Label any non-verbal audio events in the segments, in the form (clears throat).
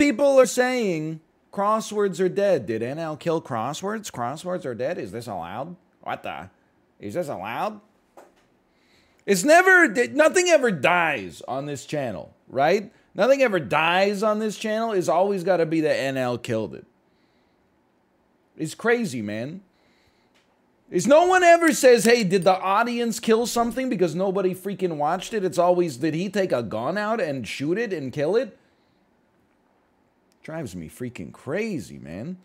People are saying crosswords are dead. Did NL kill crosswords? Crosswords are dead? Is this allowed? What the? Is this allowed? It's never, did nothing ever dies on this channel, right? Nothing ever dies on this channel. It's always got to be the NL killed it. It's crazy, man. Is no one ever says, hey, did the audience kill something because nobody freaking watched it? It's always, did he take a gun out and shoot it and kill it? Drives me freaking crazy, man.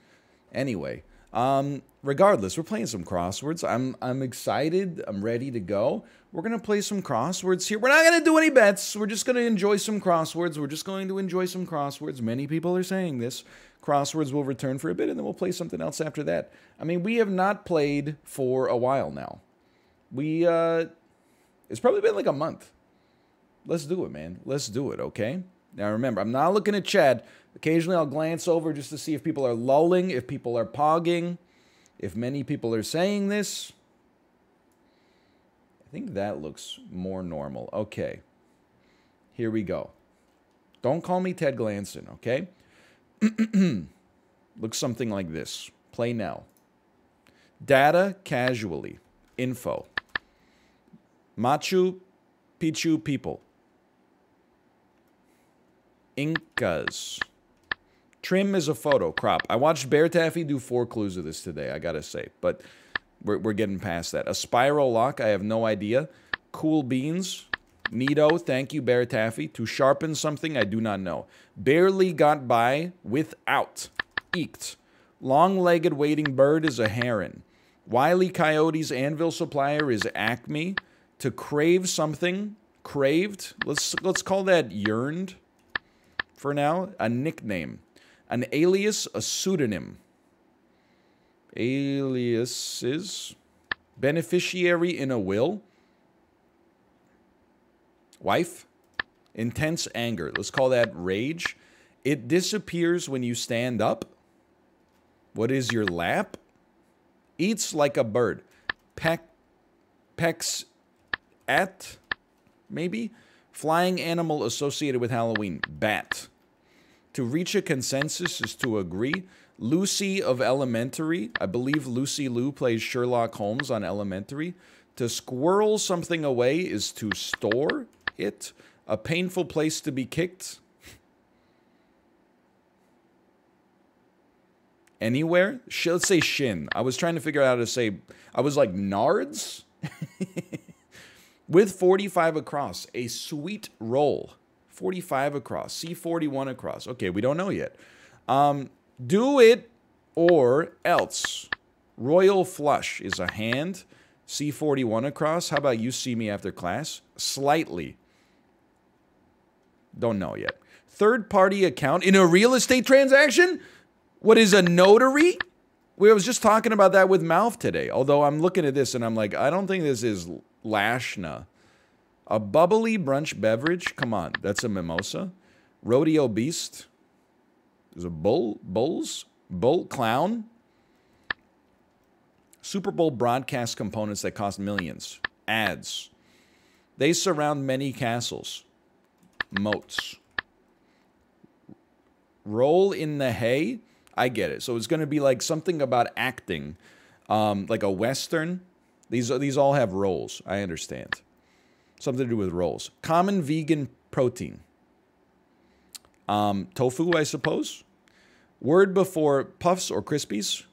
Anyway, um, regardless, we're playing some crosswords. I'm I'm excited. I'm ready to go. We're gonna play some crosswords here. We're not gonna do any bets. We're just gonna enjoy some crosswords. We're just going to enjoy some crosswords. Many people are saying this. Crosswords will return for a bit, and then we'll play something else after that. I mean, we have not played for a while now. We uh, it's probably been like a month. Let's do it, man. Let's do it, okay? Now remember, I'm not looking at chat. Occasionally I'll glance over just to see if people are lulling, if people are pogging, if many people are saying this. I think that looks more normal. Okay. Here we go. Don't call me Ted Glanson, okay? (clears throat) looks something like this. Play now. Data casually. Info. Machu Picchu people. Incas. Trim is a photo. Crop. I watched BaerTaffy do four clues of this today, I gotta say. But we're, we're getting past that. A spiral lock, I have no idea. Cool beans. Nito, thank you, BaerTaffy. To sharpen something, I do not know. Barely got by without. Eked. Long-legged waiting bird is a heron. Wiley Coyote's anvil supplier is Acme. To crave something, craved. Let's let's call that yearned for now. A nickname. An alias, a pseudonym. Aliases. Beneficiary in a will. Wife. Intense anger. Let's call that rage. It disappears when you stand up. What is your lap? Eats like a bird. Peck, pecks at, maybe? Flying animal associated with Halloween. Bat. To reach a consensus is to agree. Lucy of Elementary. I believe Lucy Liu plays Sherlock Holmes on Elementary. To squirrel something away is to store it. A painful place to be kicked. Anywhere? Let's say shin. I was trying to figure out how to say. I was like, nards? (laughs) With 45 across. A sweet roll. 45 across, C41 across. Okay, we don't know yet. Um, do it or else. Royal flush is a hand. C41 across. How about you see me after class? Slightly. Don't know yet. Third party account in a real estate transaction? What is a notary? We was just talking about that with Mouth today. Although I'm looking at this and I'm like, I don't think this is Lashna. A bubbly brunch beverage? Come on, that's a mimosa. Rodeo beast? Is a bull? Bulls? Bull? Clown? Super Bowl broadcast components that cost millions. Ads. They surround many castles. Moats. Roll in the hay? I get it. So it's going to be like something about acting, um, like a western. These these all have roles. I understand. Something to do with rolls. Common vegan protein. Um, tofu, I suppose. Word before puffs or crispies.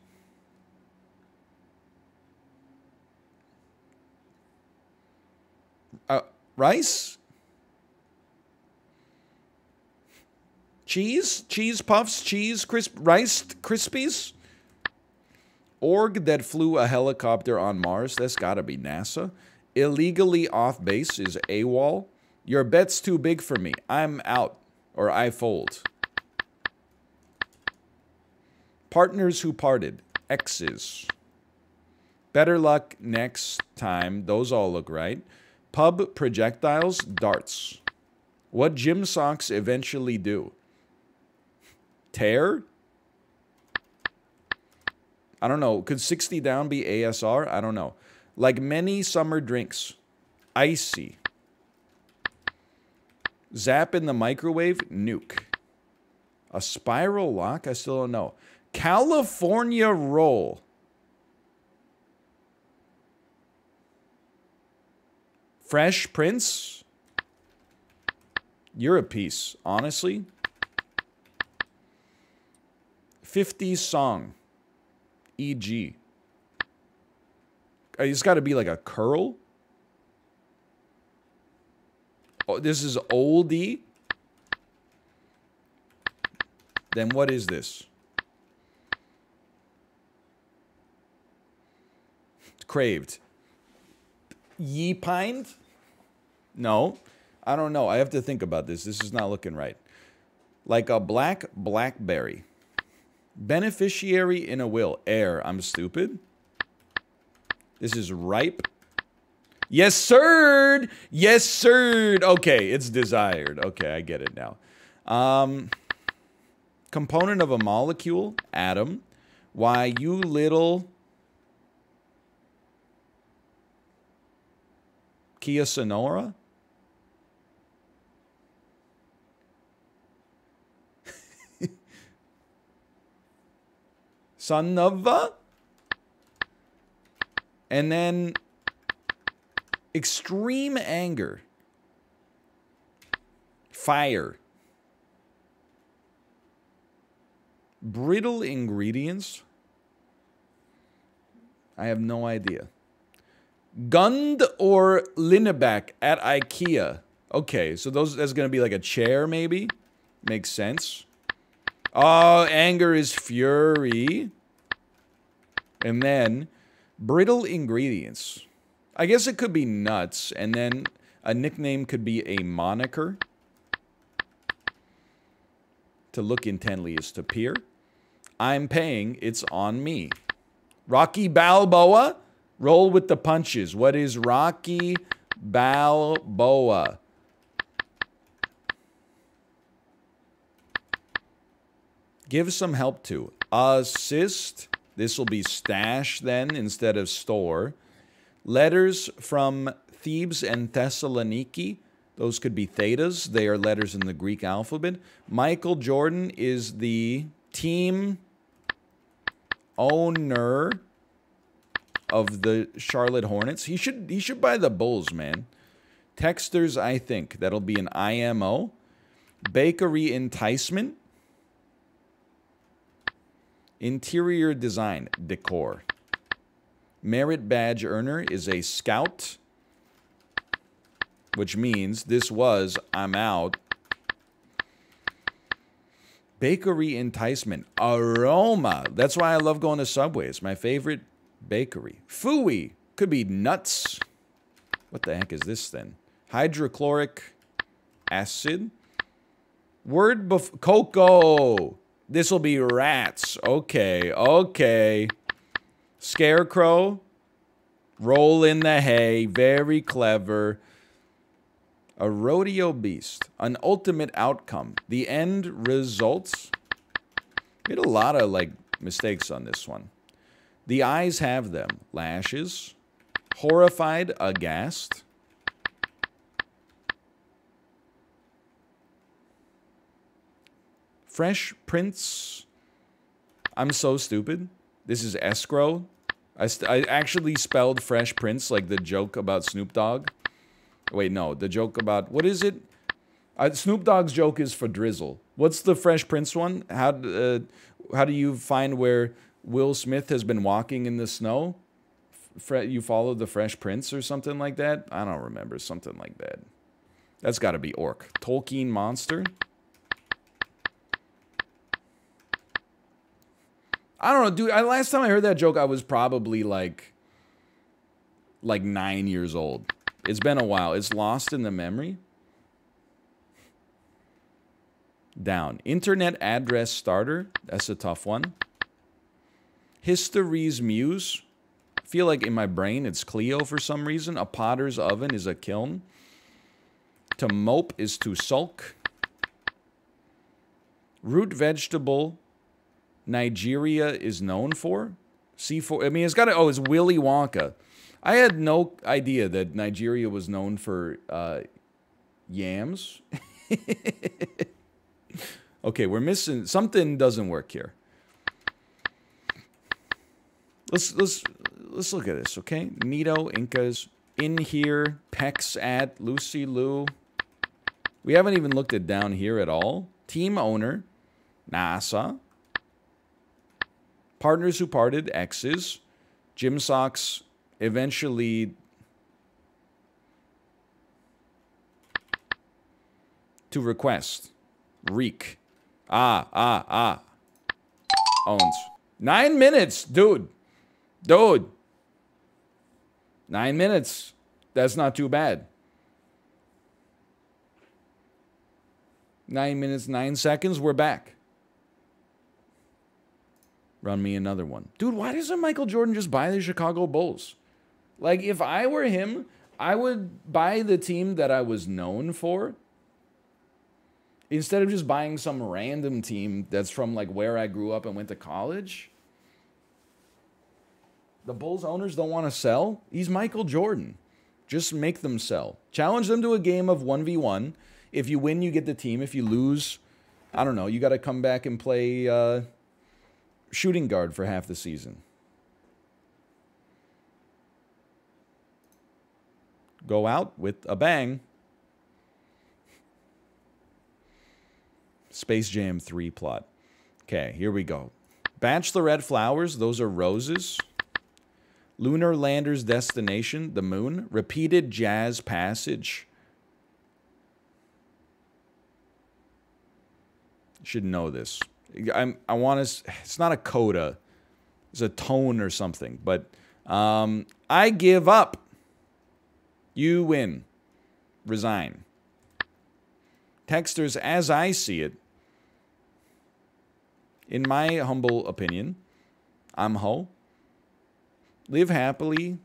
Uh, rice? Cheese? Cheese puffs? Cheese crisp? Rice crispies? Org that flew a helicopter on Mars. That's got to be NASA. Illegally off base is AWOL. Your bet's too big for me. I'm out. Or I fold. Partners who parted. X's. Better luck next time. Those all look right. Pub projectiles. Darts. What gym socks eventually do? Tear? I don't know. Could 60 down be ASR? I don't know. Like many summer drinks, icy. Zap in the microwave, nuke. A spiral lock? I still don't know. California roll. Fresh Prince? You're a piece, honestly. 50 song. E.g. Uh, it's got to be like a curl. Oh, this is oldie. Then what is this? Craved. Ye pined? No. I don't know. I have to think about this. This is not looking right. Like a black blackberry. Beneficiary in a will. Heir. I'm stupid. This is ripe. Yes, sir. Yes, sir. Okay, it's desired. Okay, I get it now. Um, component of a molecule, atom. Why, you little... Kia Sonora? Son of a? And then extreme anger, fire, brittle ingredients. I have no idea. Gund or Linneback at IKEA. Okay, so those that's gonna be like a chair, maybe. Makes sense. Oh, anger is fury. And then Brittle ingredients. I guess it could be nuts, and then a nickname could be a moniker. To look intently is to peer. I'm paying, it's on me. Rocky Balboa, roll with the punches. What is Rocky Balboa? Give some help to. Assist this will be stash then instead of store. Letters from Thebes and Thessaloniki. Those could be thetas. They are letters in the Greek alphabet. Michael Jordan is the team owner of the Charlotte Hornets. He should he should buy the Bulls, man. Texters, I think. That'll be an IMO. Bakery enticement. Interior design, decor. Merit badge earner is a scout, which means this was I'm out. Bakery enticement, aroma. That's why I love going to Subway. It's my favorite bakery. Fooey could be nuts. What the heck is this then? Hydrochloric acid. Word bef cocoa. This will be rats. Okay, okay. Scarecrow. Roll in the hay. Very clever. A rodeo beast. An ultimate outcome. The end results. Made a lot of, like, mistakes on this one. The eyes have them. Lashes. Horrified, aghast. Fresh Prince. I'm so stupid. This is escrow. I, I actually spelled Fresh Prince like the joke about Snoop Dogg. Wait, no, the joke about what is it? Uh, Snoop Dogg's joke is for Drizzle. What's the Fresh Prince one? How uh, how do you find where Will Smith has been walking in the snow? Fre you follow the Fresh Prince or something like that? I don't remember something like that. That's got to be Orc. Tolkien monster. I don't know, dude. I, last time I heard that joke, I was probably like, like nine years old. It's been a while. It's lost in the memory. Down. Internet address starter. That's a tough one. History's muse. I feel like in my brain it's Cleo for some reason. A potter's oven is a kiln. To mope is to sulk. Root vegetable Nigeria is known for. C4. I mean, it's got to. Oh, it's Willy Wonka. I had no idea that Nigeria was known for uh, yams. (laughs) Okay, we're missing something doesn't work here. Let's let's let's look at this, okay? Nito, Incas, in here, Pecks at Lucy Liu. We haven't even looked at down here at all. Team owner, NASA. Partners who parted, exes. Gym Socks eventually to request. Reek. Ah, ah, ah. Owns. Nine minutes, dude. Dude. Nine minutes. That's not too bad. Nine minutes, nine seconds. We're back. Run me another one. Dude, why doesn't Michael Jordan just buy the Chicago Bulls? Like, if I were him, I would buy the team that I was known for instead of just buying some random team that's from like where I grew up and went to college. The Bulls owners don't want to sell. He's Michael Jordan. Just make them sell. Challenge them to a game of 1v1. If you win, you get the team. If you lose, I don't know, you got to come back and play uh, shooting guard for half the season. Go out with a bang. Space Jam 3 plot. Okay, here we go. Bachelorette flowers, those are roses. Lunar lander's destination, the moon. Repeated jazz passage. Should know this. I'm, I want to. It's not a coda. It's a tone or something. But um, I give up. You win. Resign. Texters, as I see it, in my humble opinion, I'm Ho. Live happily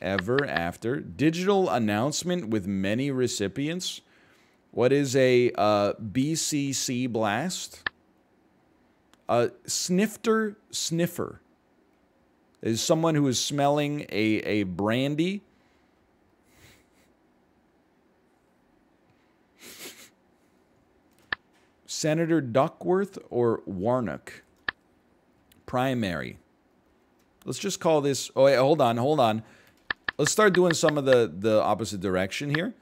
ever after. Digital announcement with many recipients. What is a uh, BCC blast? A snifter sniffer is someone who is smelling a, a brandy. Senator Duckworth or Warnock? Primary. Let's just call this. Oh, wait, hold on, hold on. Let's start doing some of the, the opposite direction here.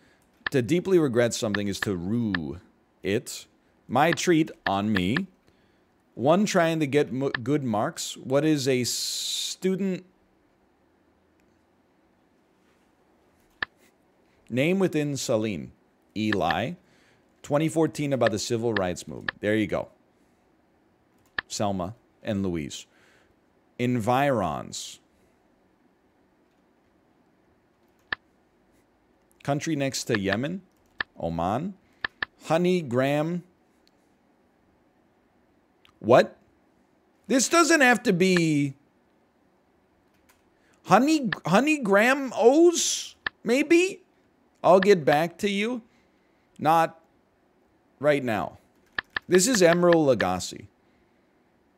To deeply regret something is to rue it. My treat on me. One trying to get good marks. What is a student name within Saline? Eli. 2014 about the civil rights movement. There you go. Selma and Louise environs. Country next to Yemen, Oman. Honey Graham. What? This doesn't have to be honey honey Graham O's maybe. I'll get back to you. Not right now. This is Emeril Lagasse.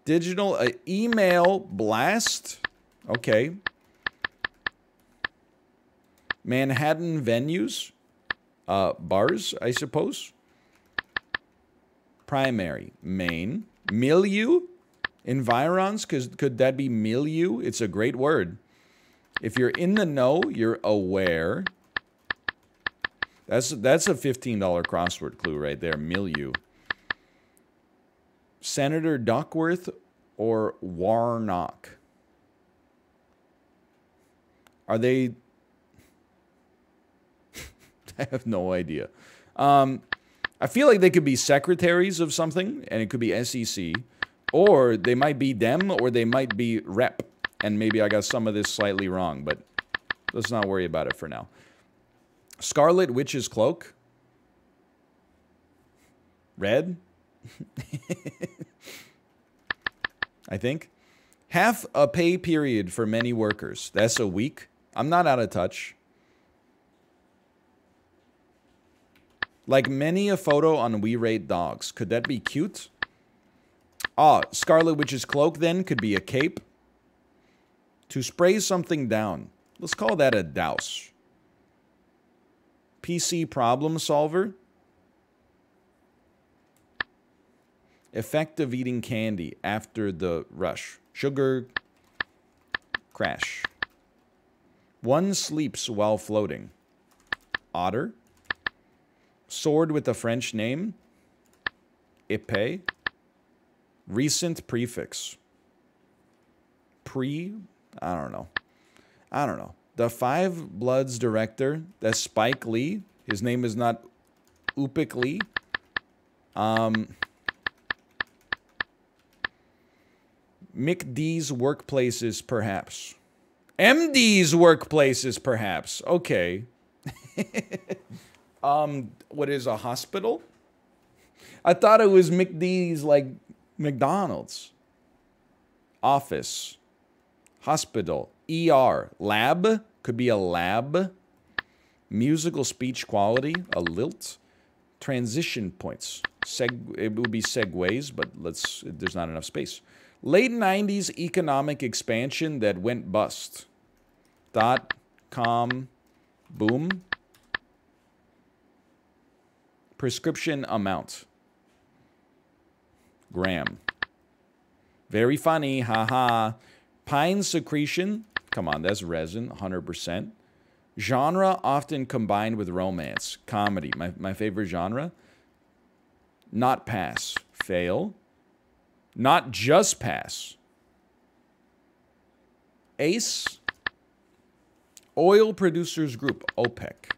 Digital uh, email blast. Okay. Manhattan venues. Uh, bars, I suppose. Primary. Main. Milieu. Environs. Cause, could that be milieu? It's a great word. If you're in the know, you're aware. That's, that's a $15 crossword clue right there. Milieu. Senator Duckworth or Warnock? Are they? (laughs) I have no idea. Um, I feel like they could be secretaries of something, and it could be SEC, or they might be them, or they might be rep. And maybe I got some of this slightly wrong, but let's not worry about it for now. Scarlet Witch's Cloak. Red. (laughs) I think. Half a pay period for many workers. That's a week. I'm not out of touch. Like many a photo on We Rate Dogs. Could that be cute? Ah, Scarlet Witch's cloak then could be a cape. To spray something down. Let's call that a douse. PC problem solver. Effect of eating candy after the rush. Sugar crash. One sleeps while floating. Otter. Sword with a French name. Épée. Recent prefix. Pre. I don't know. I don't know. The Five Bloods director, that's Spike Lee. His name is not Upik Lee. Um, McD's workplaces, perhaps. MD's workplaces, perhaps. Okay. (laughs) um, what is a hospital? I thought it was McD's like McDonald's. Office. Hospital. ER. Lab. Could be a lab. Musical speech quality. A lilt. Transition points. Seg it would be segues, but let's there's not enough space. Late 90s economic expansion that went bust. Dot com boom. Prescription amount. Gram. Very funny, haha. Pine secretion. Come on, that's resin, 100%. Genre often combined with romance. Comedy, my, my favorite genre. Not pass. Fail. Not just pass. ACE. Oil Producers Group, OPEC.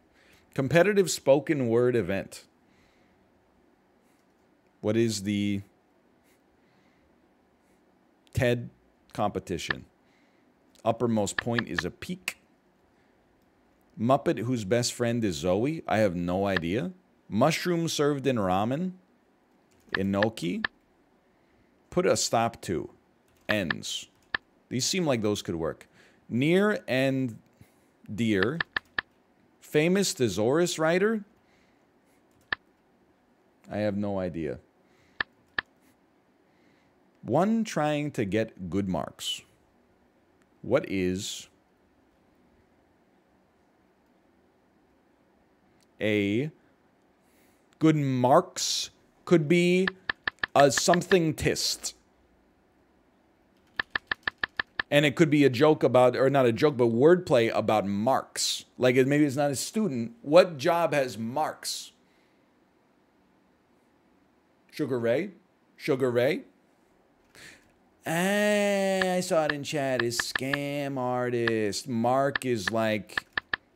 Competitive spoken word event. What is the TED competition? Uppermost point is a peak. Muppet whose best friend is Zoe? I have no idea. Mushroom served in ramen? Enoki? Put a stop to. Ends. These seem like those could work. Near and dear. Famous thesaurus writer? I have no idea. One trying to get good marks. What is a good marks could be a something tist. And it could be a joke about, or not a joke, but wordplay about marks. Like it, maybe it's not a student. What job has marks? Sugar Ray? Sugar Ray? Ah, I saw it in chat. Is scam artist. Mark is like,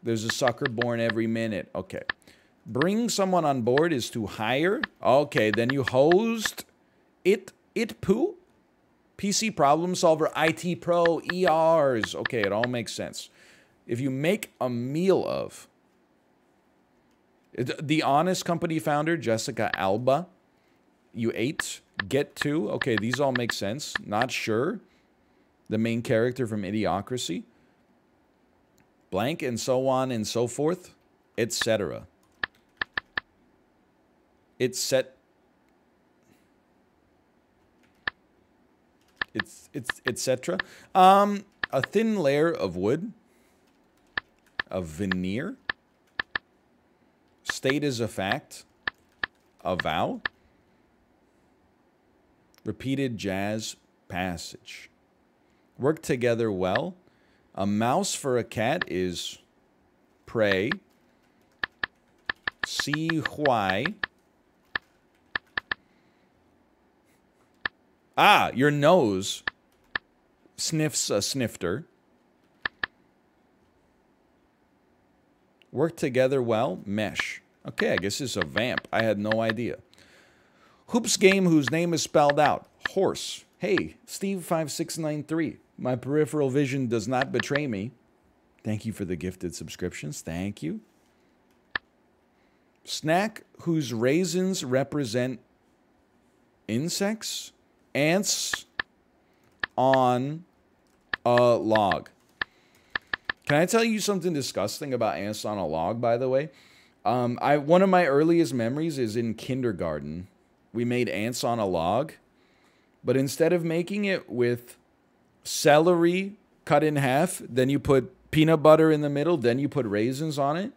there's a sucker born every minute. Okay. Bring someone on board is to hire. Okay, then you host it it poo. PC problem solver, IT pro, ERs. Okay, it all makes sense. If you make a meal of the honest company founder, Jessica Alba, you ate, get to. Okay, these all make sense. Not sure. The main character from Idiocracy. Blank and so on and so forth, etc it's set it's it's etc um a thin layer of wood a veneer state as a fact a vow repeated jazz passage work together well a mouse for a cat is prey. see why Ah, your nose sniffs a snifter. Work together well, mesh. Okay, I guess it's a vamp. I had no idea. Hoops game whose name is spelled out. Horse. Hey, Steve5693. My peripheral vision does not betray me. Thank you for the gifted subscriptions. Thank you. Snack whose raisins represent insects? ants on a log. Can I tell you something disgusting about ants on a log, by the way? Um, I one of my earliest memories is in kindergarten. We made ants on a log, but instead of making it with celery cut in half, then you put peanut butter in the middle, then you put raisins on it.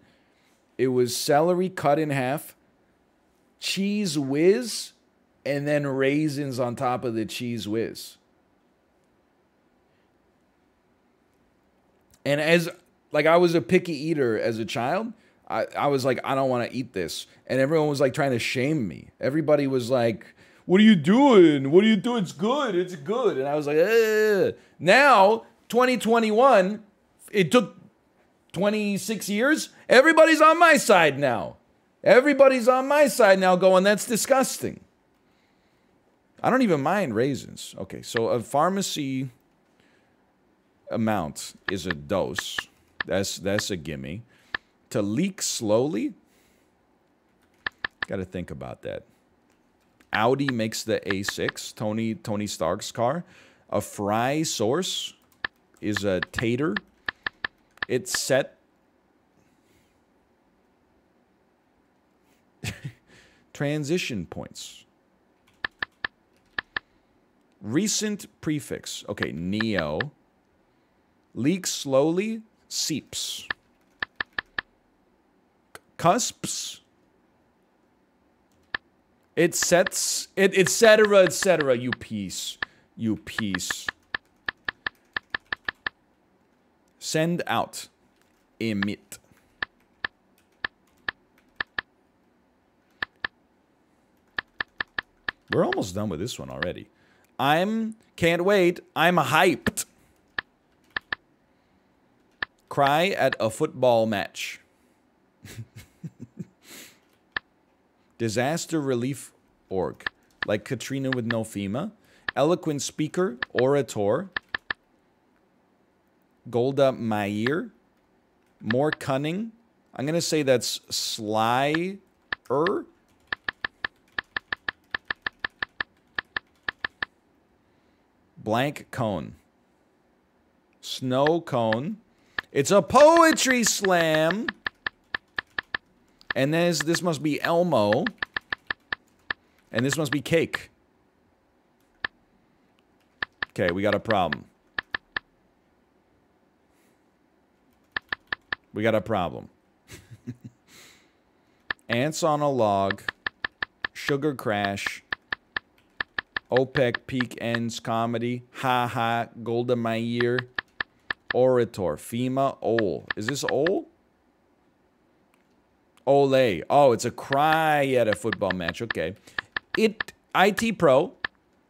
It was celery cut in half, Cheez Whiz, and then raisins on top of the Cheez Whiz. And as like I was a picky eater as a child, I, I was like, I don't want to eat this. And everyone was like trying to shame me. Everybody was like, What are you doing? What are you doing? It's good. It's good. And I was like, now, 2021, it took 26 years. Everybody's on my side now. Everybody's on my side now going, That's disgusting. I don't even mind raisins. Okay, so a pharmacy amount is a dose. That's that's a gimme. To leak slowly, got to think about that. Audi makes the A6, Tony Tony Stark's car. A fry source is a tater. It's set. (laughs) Transition points. Recent prefix. Okay, neo. Leaks slowly, seeps. Cusps. It sets, it, etc., cetera, et cetera, you piece. You piece. Send out. Emit. We're almost done with this one already. I'm can't wait. I'm hyped. Cry at a football match. (laughs) Disaster relief org, like Katrina with no FEMA. Eloquent speaker, orator. Golda Meir. More cunning. I'm going to say that's slyer. Blank cone. Snow cone. It's a poetry slam. And this this must be Elmo. And this must be cake. Okay, we got a problem. We got a problem. (laughs) Ants on a log. Sugar crash. OPEC peak ends comedy. Ha ha. Golden Golda Meir. Orator. FEMA. Ol. Is this Ol? Ole. Oh, it's a cry at a football match. Okay. It IT Pro.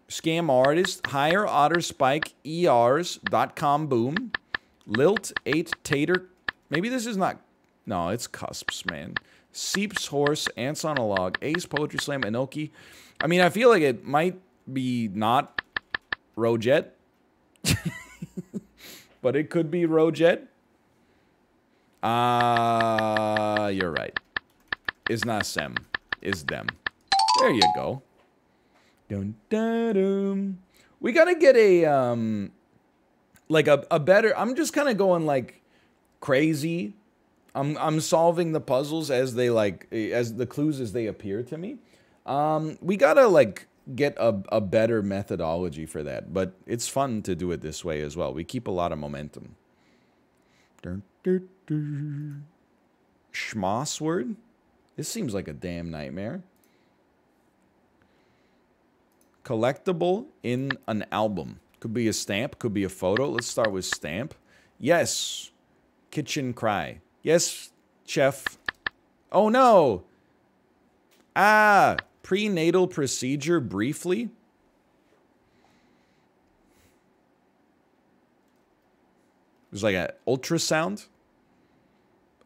Scam artist. Hire Otter Spike. ERs.com boom. Lilt 8 Tater. Maybe this is not. No, it's cusps, man. Seeps Horse. Ants on a Log. Ace Poetry Slam. Enoki. I mean, I feel like it might be not Roget. (laughs) but it could be Roget. Ah, uh, you're right. Is not Sem. Is them. There you go. Dun, dun, dun. We gotta get a um like a, a better I'm just kinda going like crazy. I'm I'm solving the puzzles as they like as the clues as they appear to me. Um we gotta like get a, a better methodology for that. But it's fun to do it this way as well. We keep a lot of momentum. Schmoss word? This seems like a damn nightmare. Collectible in an album. Could be a stamp, could be a photo. Let's start with stamp. Yes. Kitchen cry. Yes, chef. Oh no. Ah, prenatal procedure briefly. Was like an ultrasound.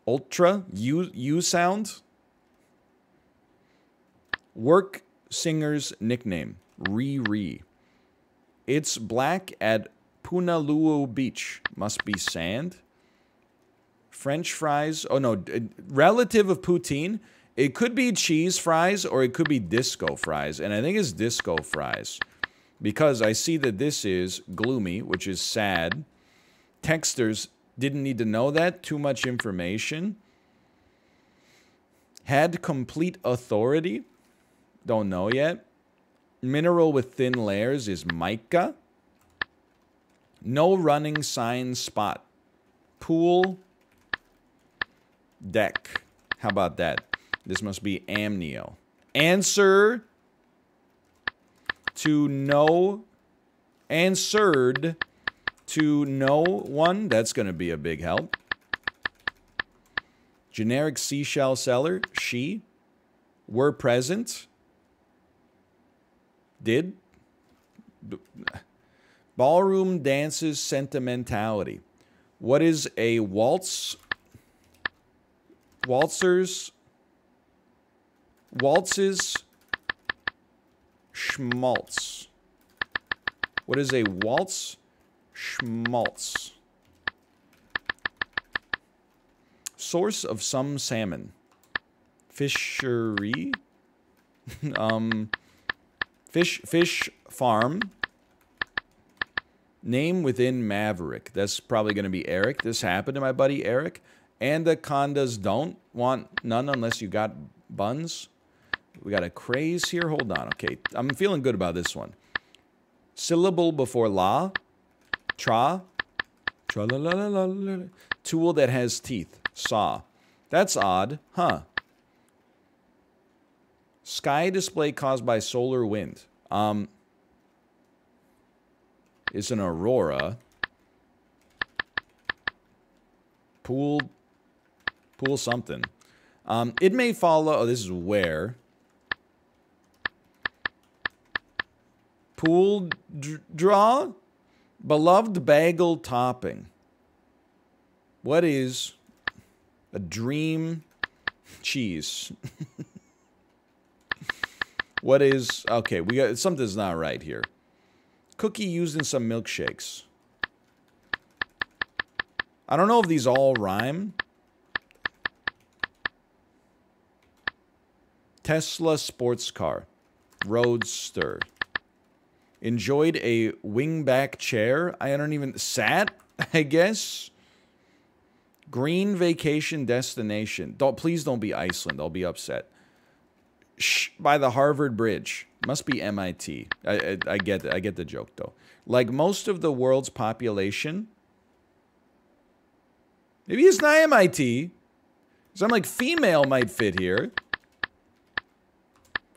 Ultra U U sound. Work singer's nickname Riri. It's black at Punaluu Beach. Must be sand. French fries. Oh no, relative of poutine. It could be cheese fries or it could be disco fries. And I think it's disco fries. Because I see that this is gloomy, which is sad. Texters didn't need to know that. Too much information. Had complete authority. Don't know yet. Mineral with thin layers is mica. No running sign spot. Pool. Deck. How about that? This must be amnio. Answer to no answered to no one. That's going to be a big help. Generic seashell seller, she. Were present. Did. Ballroom dances sentimentality. What is a waltz? Waltzers. Waltzes. Schmaltz. What is a waltz? Schmaltz. Source of some salmon. Fishery. (laughs) um, fish fish farm. Name within Maverick. That's probably going to be Eric. This happened to my buddy Eric. Anacondas don't want none unless you got buns. We got a craze here. Hold on. Okay, I'm feeling good about this one. Syllable before la. Tra. Tra la la la la. Tool that has teeth. Saw. That's odd. Huh. Sky display caused by solar wind. Um, it's an aurora. Pool, pool something. Um, it may follow. Oh, this is where. Pool draw, beloved bagel topping. What is a dream cheese? (laughs) what is okay? We got something's not right here. Cookie used in some milkshakes. I don't know if these all rhyme. Tesla sports car. Roadster. Enjoyed a wingback chair. I don't even... Sat, (laughs) I guess? Green vacation destination. Don't, please don't be Iceland. I'll be upset. Shh, by the Harvard Bridge. Must be MIT. I, I, I get I get the joke though. Like most of the world's population, maybe it's not MIT. So I'm like female might fit here.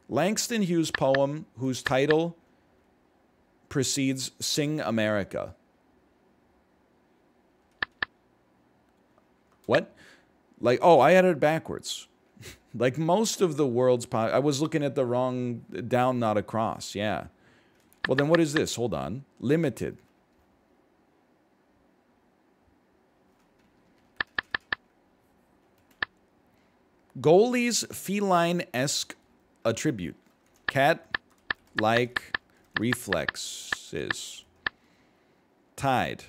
Langston Hughes poem whose title precedes Sing America. What? Like, oh, I had it backwards. (laughs) like most of the world's... Po I was looking at the wrong... Down, not across. Yeah. Well, then what is this? Hold on. Limited. Goalie's feline-esque attribute. Cat-like reflexes. Tide.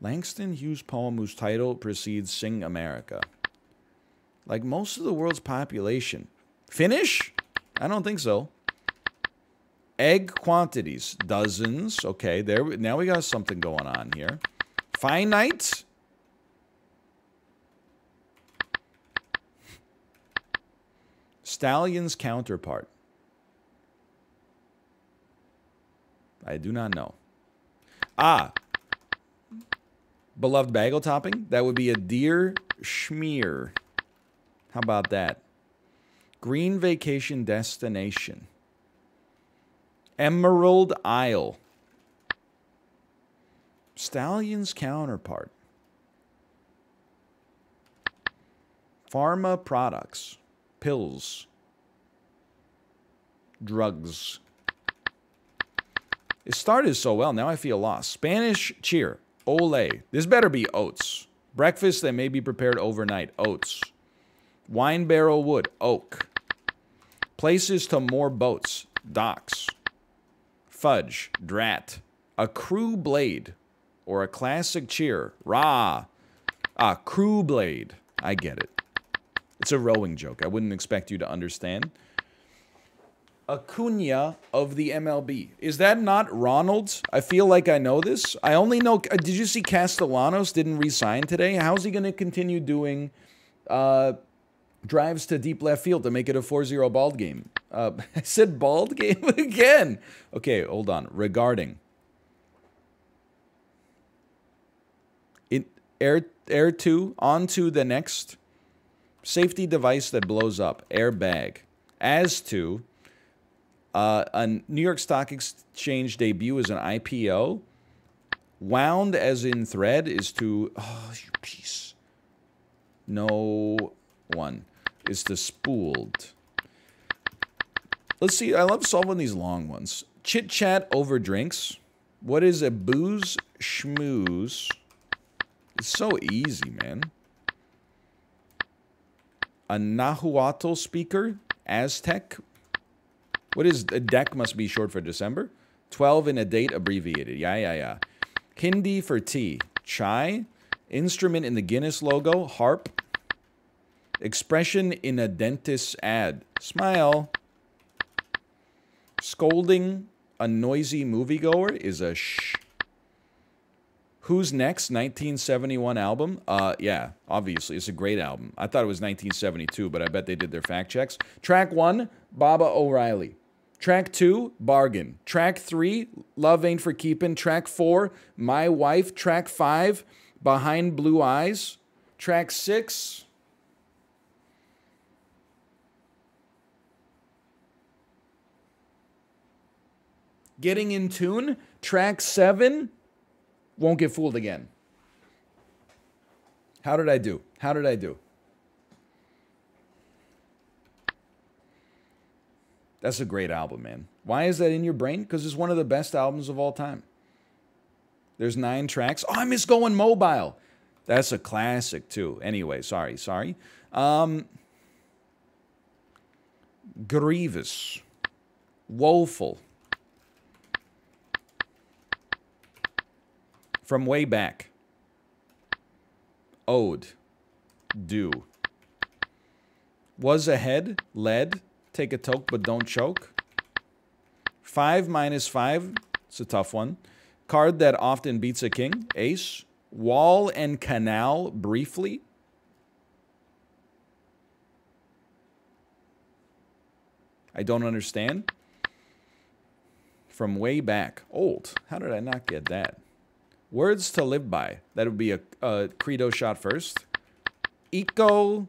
Langston Hughes' poem whose title precedes Sing America. Like most of the world's population. Finnish? I don't think so. Egg quantities. Dozens. Okay, there. now we got something going on here. Finite? Stallion's counterpart. I do not know. Ah. Beloved bagel topping? That would be a deer schmear. How about that? Green vacation destination. Emerald Isle. Stallion's counterpart. Pharma products pills, drugs. It started so well, now I feel lost. Spanish cheer, ole. This better be oats. Breakfast that may be prepared overnight, oats. Wine barrel wood, oak. Places to more boats, docks. Fudge, drat. A crew blade, or a classic cheer, rah. A crew blade. I get it. It's a rowing joke. I wouldn't expect you to understand. Acuna of the MLB. Is that not Ronald? I feel like I know this. I only know. Uh, did you see Castellanos didn't resign today? How's he going to continue doing uh, drives to deep left field to make it a 4 0 bald game? Uh, (laughs) I said bald game (laughs) again. Okay, hold on. Regarding. In, air, air 2, on to the next Safety device that blows up. Airbag. As to uh, a New York Stock Exchange debut as an IPO. Wound as in thread is to. Oh, you piece. No one. Is to spooled. Let's see. I love solving these long ones. Chit chat over drinks. What is a booze schmooze? It's so easy, man. A Nahuatl speaker. Aztec. What is a deck must be short for December? 12 in a date abbreviated. Yeah, yeah, yeah. Hindi for tea. Chai. Instrument in the Guinness logo. Harp. Expression in a dentist's ad. Smile. Scolding a noisy moviegoer is a shh. Who's Next 1971 album? Uh, yeah, obviously. It's a great album. I thought it was 1972, but I bet they did their fact checks. Track one, Baba O'Riley. Track two, Bargain. Track three, Love Ain't for Keeping. Track four, My Wife. Track five, Behind Blue Eyes. Track six, Getting in tune, track seven, won't get fooled again. How did I do? How did I do? That's a great album, man. Why is that in your brain? Because it's one of the best albums of all time. There's nine tracks. Oh, I miss going mobile. That's a classic, too. Anyway, sorry, sorry. Um, grievous, woeful. From way back. Ode. Do. Was ahead. Led. Take a toke but don't choke. Five minus five. It's a tough one. Card that often beats a king. Ace. Wall and canal briefly. I don't understand. From way back. Old. How did I not get that? Words to live by. That would be a, a credo shot first. Eco.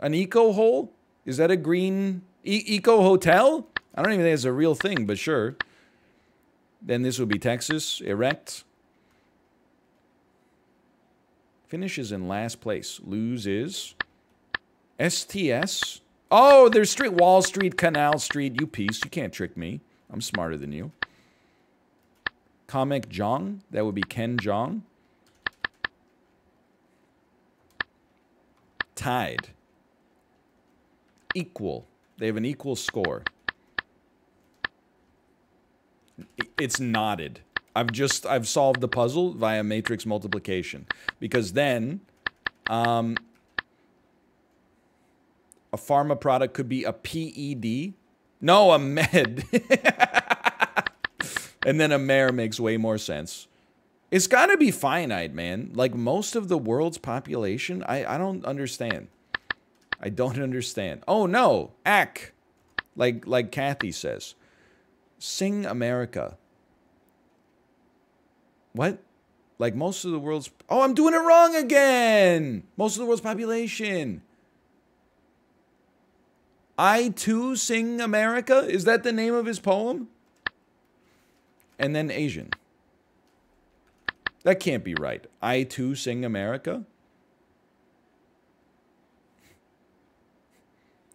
An eco hole? Is that a green e eco hotel? I don't even think it's a real thing, but sure. Then this would be Texas. Erect. Finishes in last place. Loses. STS. Oh, there's Street Wall Street, Canal Street. You piece. You can't trick me. I'm smarter than you. Comic Jeong. That would be Ken Jeong. Tied. Equal. They have an equal score. It's knotted. I've just I've solved the puzzle via matrix multiplication because then um, a pharma product could be a PED. No, a med. (laughs) and then a mare makes way more sense. It's got to be finite, man. Like most of the world's population, I, I don't understand. I don't (laughs) understand. Oh no, ack. Like like Cathy says. Sing America. What? Like most of the world's Oh, I'm doing it wrong again. Most of the world's population. I too sing America? Is that the name of his poem? And then Asian. That can't be right. I too sing America?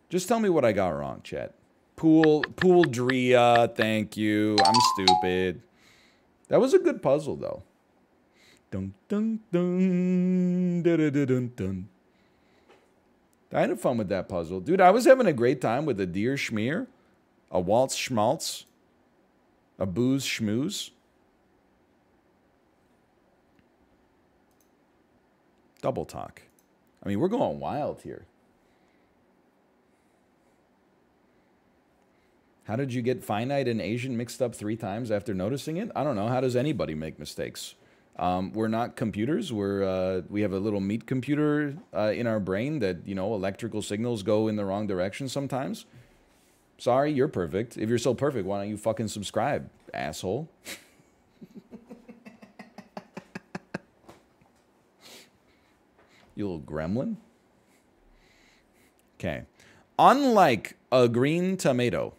Just tell me what I got wrong, chat. Pool, Pool Drea, thank you. I'm stupid. That was a good puzzle, though. Dun, dun, dun, dun, dun, dun, dun. I had fun with that puzzle. Dude, I was having a great time with a deer schmear, a waltz schmaltz, a booze schmooze? Double talk. I mean, we're going wild here. How did you get finite and Asian mixed up three times after noticing it? I don't know. How does anybody make mistakes? Um, we're not computers. We're uh, we have a little meat computer uh, in our brain that you know electrical signals go in the wrong direction sometimes. Sorry, you're perfect. If you're so perfect, why don't you fucking subscribe, asshole? (laughs) you little gremlin. Okay. Unlike a green tomato.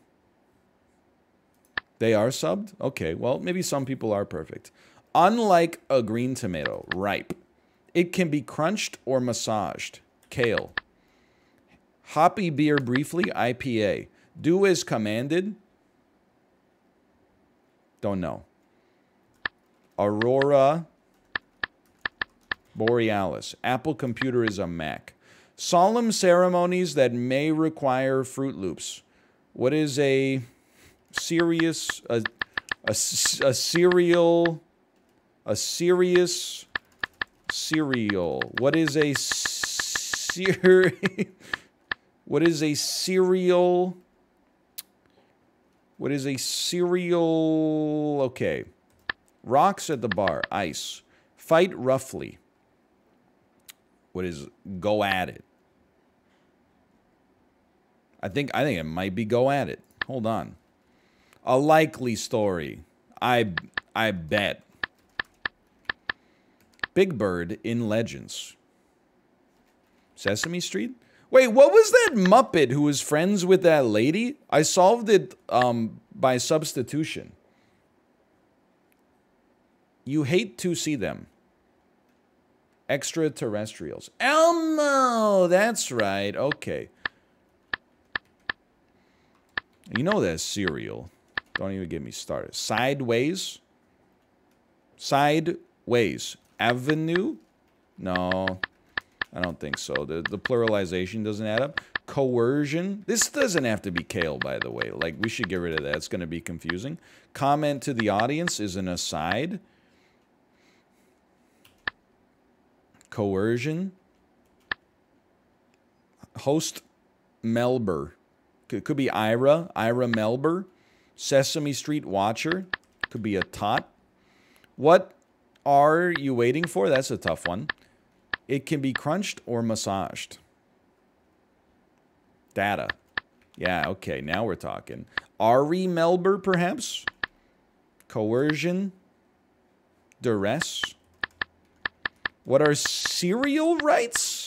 They are subbed? Okay, well, maybe some people are perfect. Unlike a green tomato, ripe. It can be crunched or massaged. Kale. Hoppy beer briefly, IPA. Do as commanded. Don't know. Aurora Borealis. Apple computer is a Mac. Solemn ceremonies that may require Froot Loops. What is a serious, a, a, a cereal, a serious cereal? What is a ser (laughs) What is a cereal? What is a cereal? Okay. Rocks at the bar. Ice. Fight roughly. What is go at it? I think I think it might be go at it. Hold on. A likely story. I I bet. Big Bird in Legends. Sesame Street? Wait, what was that Muppet who was friends with that lady? I solved it um, by substitution. You hate to see them. Extraterrestrials. Elmo! That's right. Okay. You know that cereal. Don't even get me started. Sideways. Sideways. Avenue? No. I don't think so. The, the pluralization doesn't add up. Coercion. This doesn't have to be kale, by the way. Like, we should get rid of that. It's going to be confusing. Comment to the audience is an aside. Coercion. Host Melber. Could, could be Ira. Ira Melber. Sesame Street Watcher. Could be a tot. What are you waiting for? That's a tough one. It can be crunched or massaged. Data. Yeah, okay, now we're talking. Ari Melber, perhaps? Coercion? Duress? What are serial rights?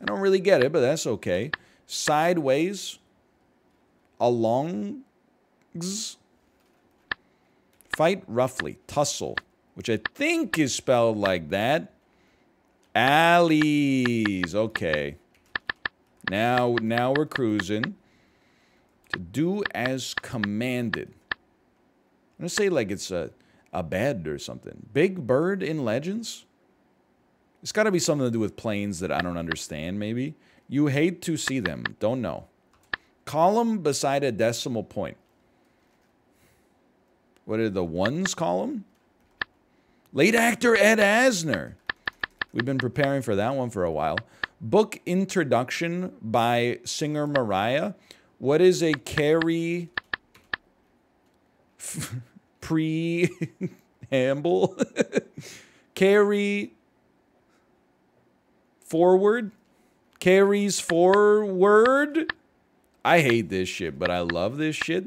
I don't really get it, but that's okay. Sideways? Alongs? Fight roughly. Tussle, which I think is spelled like that. Alleys. Okay. Now, now we're cruising. To do as commanded. I'm going to say like it's a, a bed or something. Big Bird in Legends? It's got to be something to do with planes that I don't understand, maybe. You hate to see them. Don't know. Column beside a decimal point. What are the ones column? Late actor Ed Asner. We've been preparing for that one for a while. Book introduction by singer Mariah. What is a Carrie (laughs) preamble? (laughs) Carrie forward? Carries forward? I hate this shit, but I love this shit.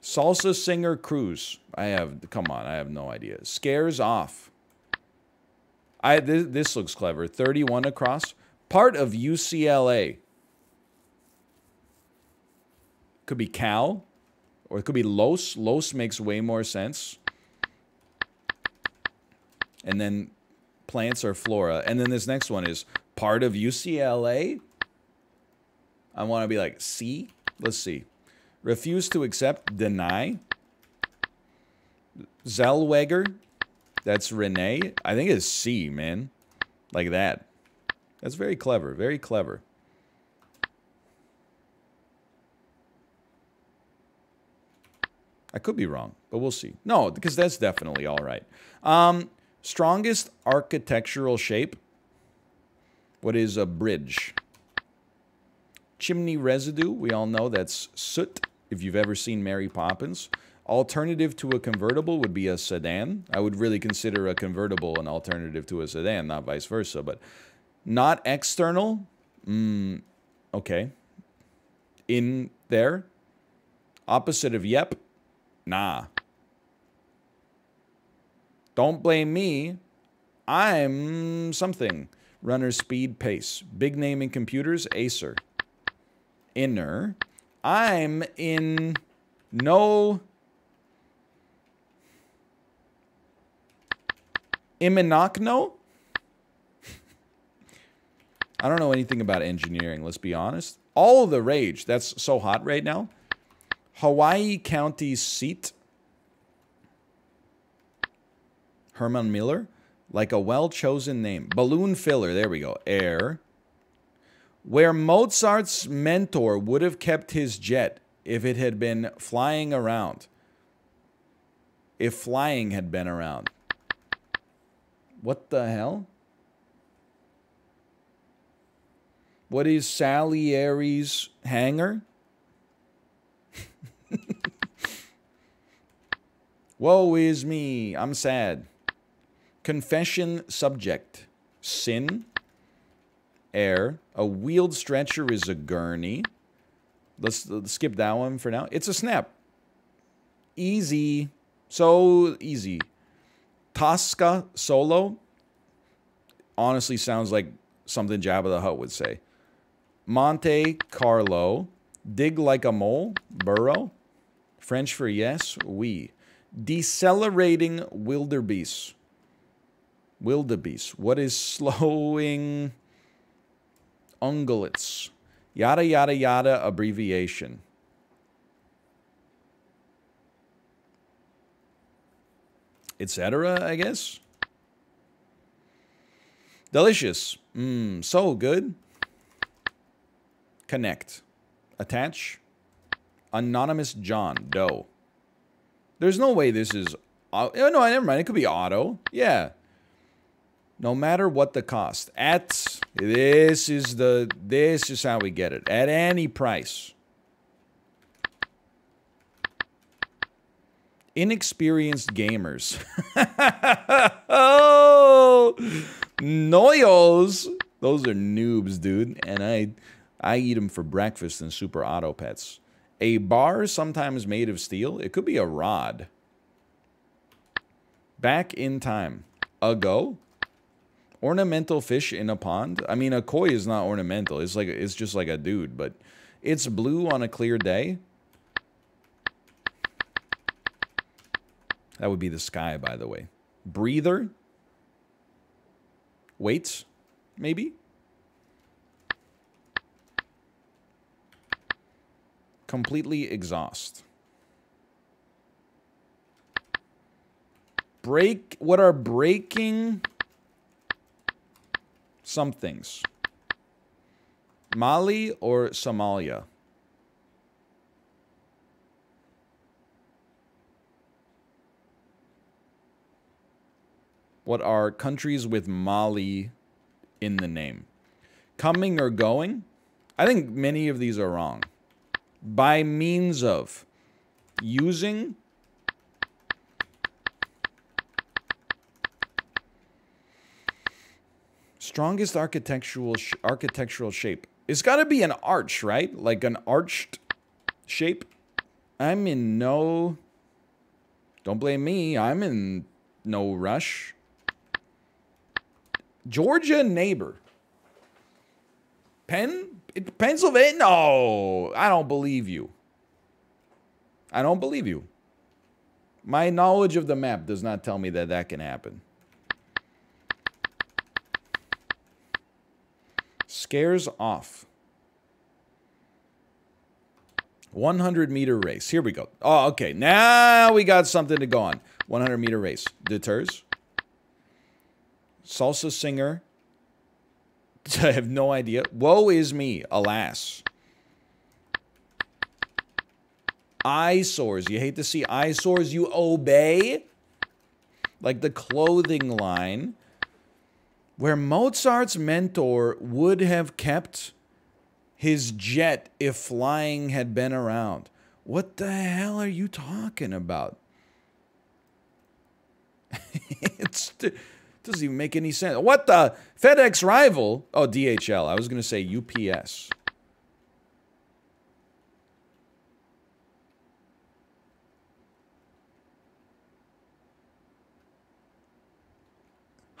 Salsa singer Cruz. I have, come on, I have no idea. Scares off. I this, this looks clever. 31 across. Part of UCLA. Could be Cal. Or it could be Los. Los makes way more sense. And then plants are flora. And then this next one is part of UCLA. I want to be like, C? Let's see. Refuse to accept, deny. Zellweger, that's Renee. I think it's C, man. Like that. That's very clever. Very clever. I could be wrong, but we'll see. No, because that's definitely all right. Um, strongest architectural shape. What is a bridge? Chimney residue. We all know that's soot, if you've ever seen Mary Poppins. Alternative to a convertible would be a sedan. I would really consider a convertible an alternative to a sedan, not vice versa. But not external. Mm, okay. In there. Opposite of yep. Nah. Don't blame me. I'm something. Runner speed, pace. Big name in computers, Acer. Inner. I'm in no Iminakno? (laughs) I don't know anything about engineering, let's be honest. All the rage. That's so hot right now. Hawaii County seat. Herman Miller. Like a well-chosen name. Balloon filler. There we go. Air. Where Mozart's mentor would have kept his jet if it had been flying around. If flying had been around. What the hell? What is Salieri's hangar? (laughs) Woe is me. I'm sad. Confession subject. Sin. Air. A wheeled stretcher is a gurney. Let's, let's skip that one for now. It's a snap. Easy. So easy. Tosca solo honestly sounds like something Jabba the Hutt would say. Monte Carlo, dig like a mole, burrow. French for yes, we. Decelerating wildebeest. Wildebeest. What is slowing ungulates? Yada, yada, yada, abbreviation. Etc., I guess. Delicious. Mmm, so good. Connect. Attach. Anonymous John Doe. There's no way this is... Oh, no, never mind. It could be auto. Yeah. No matter what the cost. At... This is the... This is how we get it. At any price. Inexperienced gamers. (laughs) oh! Noyos! Those are noobs, dude. And I... I eat them for breakfast in Super Auto Pets. A bar sometimes made of steel. It could be a rod. Back in time. Ago. Ornamental fish in a pond. I mean, a koi is not ornamental. It's like it's just like a dude, but it's blue on a clear day. That would be the sky, by the way. Breather. Weights, maybe. completely exhaust. Break, what are breaking some things? Mali or Somalia? What are countries with Mali in the name? Coming or going? I think many of these are wrong by means of using strongest architectural sh architectural shape. It's got to be an arch, right? Like an arched shape. I'm in no Don't blame me. I'm in no rush. Georgia neighbor. Penn Pennsylvania? No, I don't believe you. I don't believe you. My knowledge of the map does not tell me that that can happen. Scares off. 100 meter race. Here we go. Oh, okay. Now we got something to go on. 100 meter race. Deters. Salsa singer (laughs) I have no idea. Woe is me, alas. Eyesores. You hate to see eyesores. You obey. Like the clothing line. Where Mozart's mentor would have kept his jet if flying had been around. What the hell are you talking about? (laughs) it's doesn't even make any sense. What the? FedEx rival? Oh, DHL. I was going to say UPS.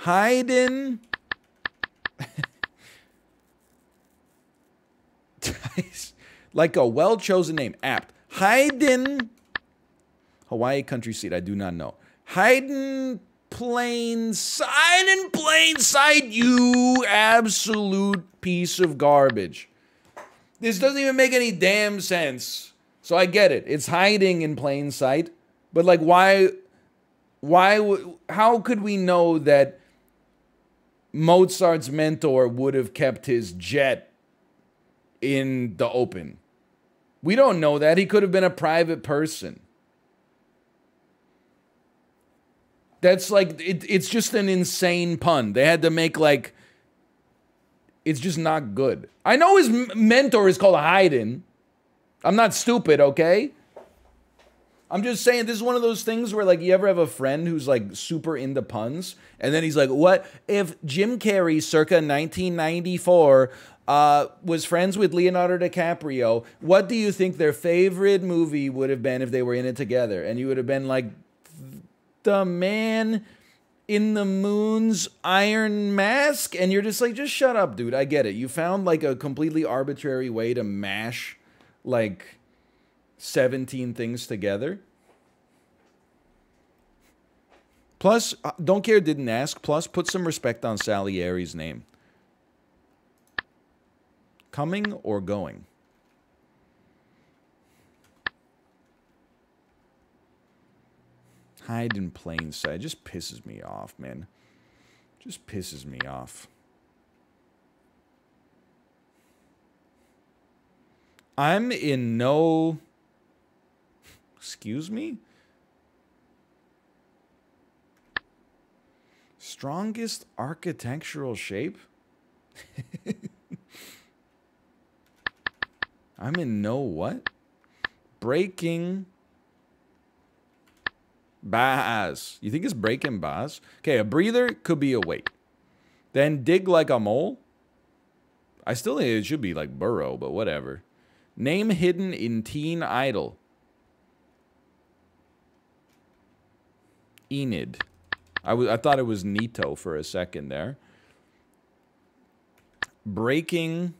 Hayden. (laughs) like a well chosen name. Apt. Hayden. Hawaii country seat. I do not know. Hayden plain sight in plain sight, you absolute piece of garbage. This doesn't even make any damn sense. So I get it. It's hiding in plain sight. But like why why how could we know that Mozart's mentor would have kept his jet in the open? We don't know that. He could have been a private person. That's like it, it's just an insane pun. They had to make like it's just not good. I know his mentor is called Haydn. I'm not stupid, okay? I'm just saying this is one of those things where like you ever have a friend who's like super into puns and then he's like, "What if Jim Carrey circa 1994 uh, was friends with Leonardo DiCaprio? What do you think their favorite movie would have been if they were in it together?" And you would have been like, "The Man in the Moon's Iron Mask," and you're just like, "Just shut up, dude. I get it. You found like a completely arbitrary way to mash like." 17 things together. Plus, uh, don't care didn't ask. Plus, put some respect on Salieri's name. Coming or going? Hide in plain sight. Just pisses me off, man. Just pisses me off. I'm in no Excuse me? Strongest architectural shape? (laughs) I'm in no what? Breaking Baz. You think it's breaking Baz? Okay, a breather could be a weight. Then dig like a mole. I still think it should be like burrow, but whatever. Name hidden in Teen Idol. Enid. I, was I thought it was Nito for a second there. Breaking.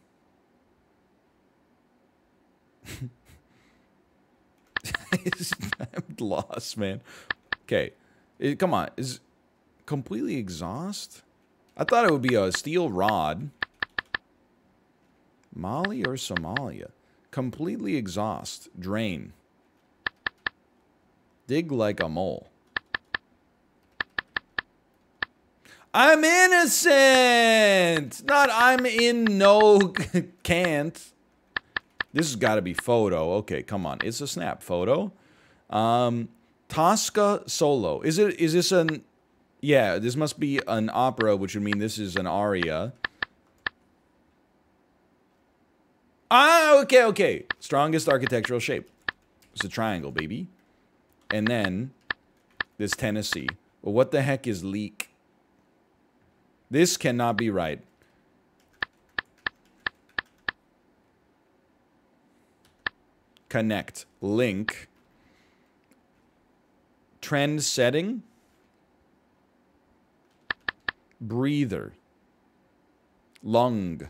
(laughs) I'm (laughs) lost, man. Okay. Come on. Is completely exhaust? I thought it would be a steel rod. Mali or Somalia? Completely exhaust. Drain. Dig like a mole. I'm innocent. Not I'm in no (laughs) can't. This has got to be photo. Okay, come on. It's a snap photo. Um, Tosca solo. Is it? Is this an? Yeah, this must be an opera, which would mean this is an aria. Ah, okay, okay. Strongest architectural shape. It's a triangle, baby. And then this Tennessee. Well, what the heck is leak? This cannot be right. Connect. Link. Trend setting. Breather. Lung.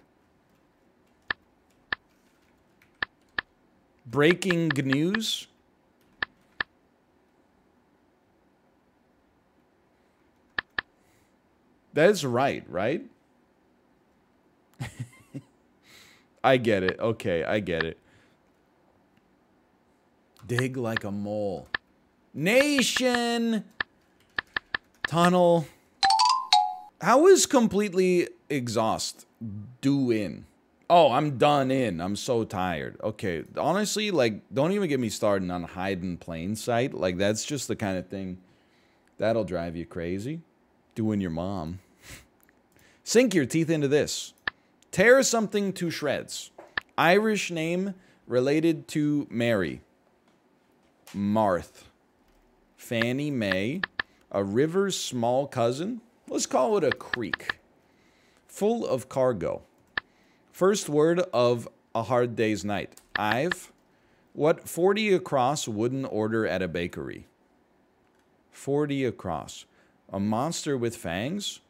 Breaking news. That is right, right? (laughs) I get it. Okay, I get it. Dig like a mole. Nation! Tunnel. How is completely exhaust do in? Oh, I'm done in. I'm so tired. Okay, honestly, like, don't even get me started on hide in plain sight. Like, that's just the kind of thing that'll drive you crazy. Doing your mom. (laughs) Sink your teeth into this. Tear something to shreds. Irish name related to Mary. Marth. Fannie Mae. A river's small cousin. Let's call it a creek. Full of cargo. First word of A Hard Day's Night. I've. What 40 across wouldn't order at a bakery? 40 across. A monster with fangs?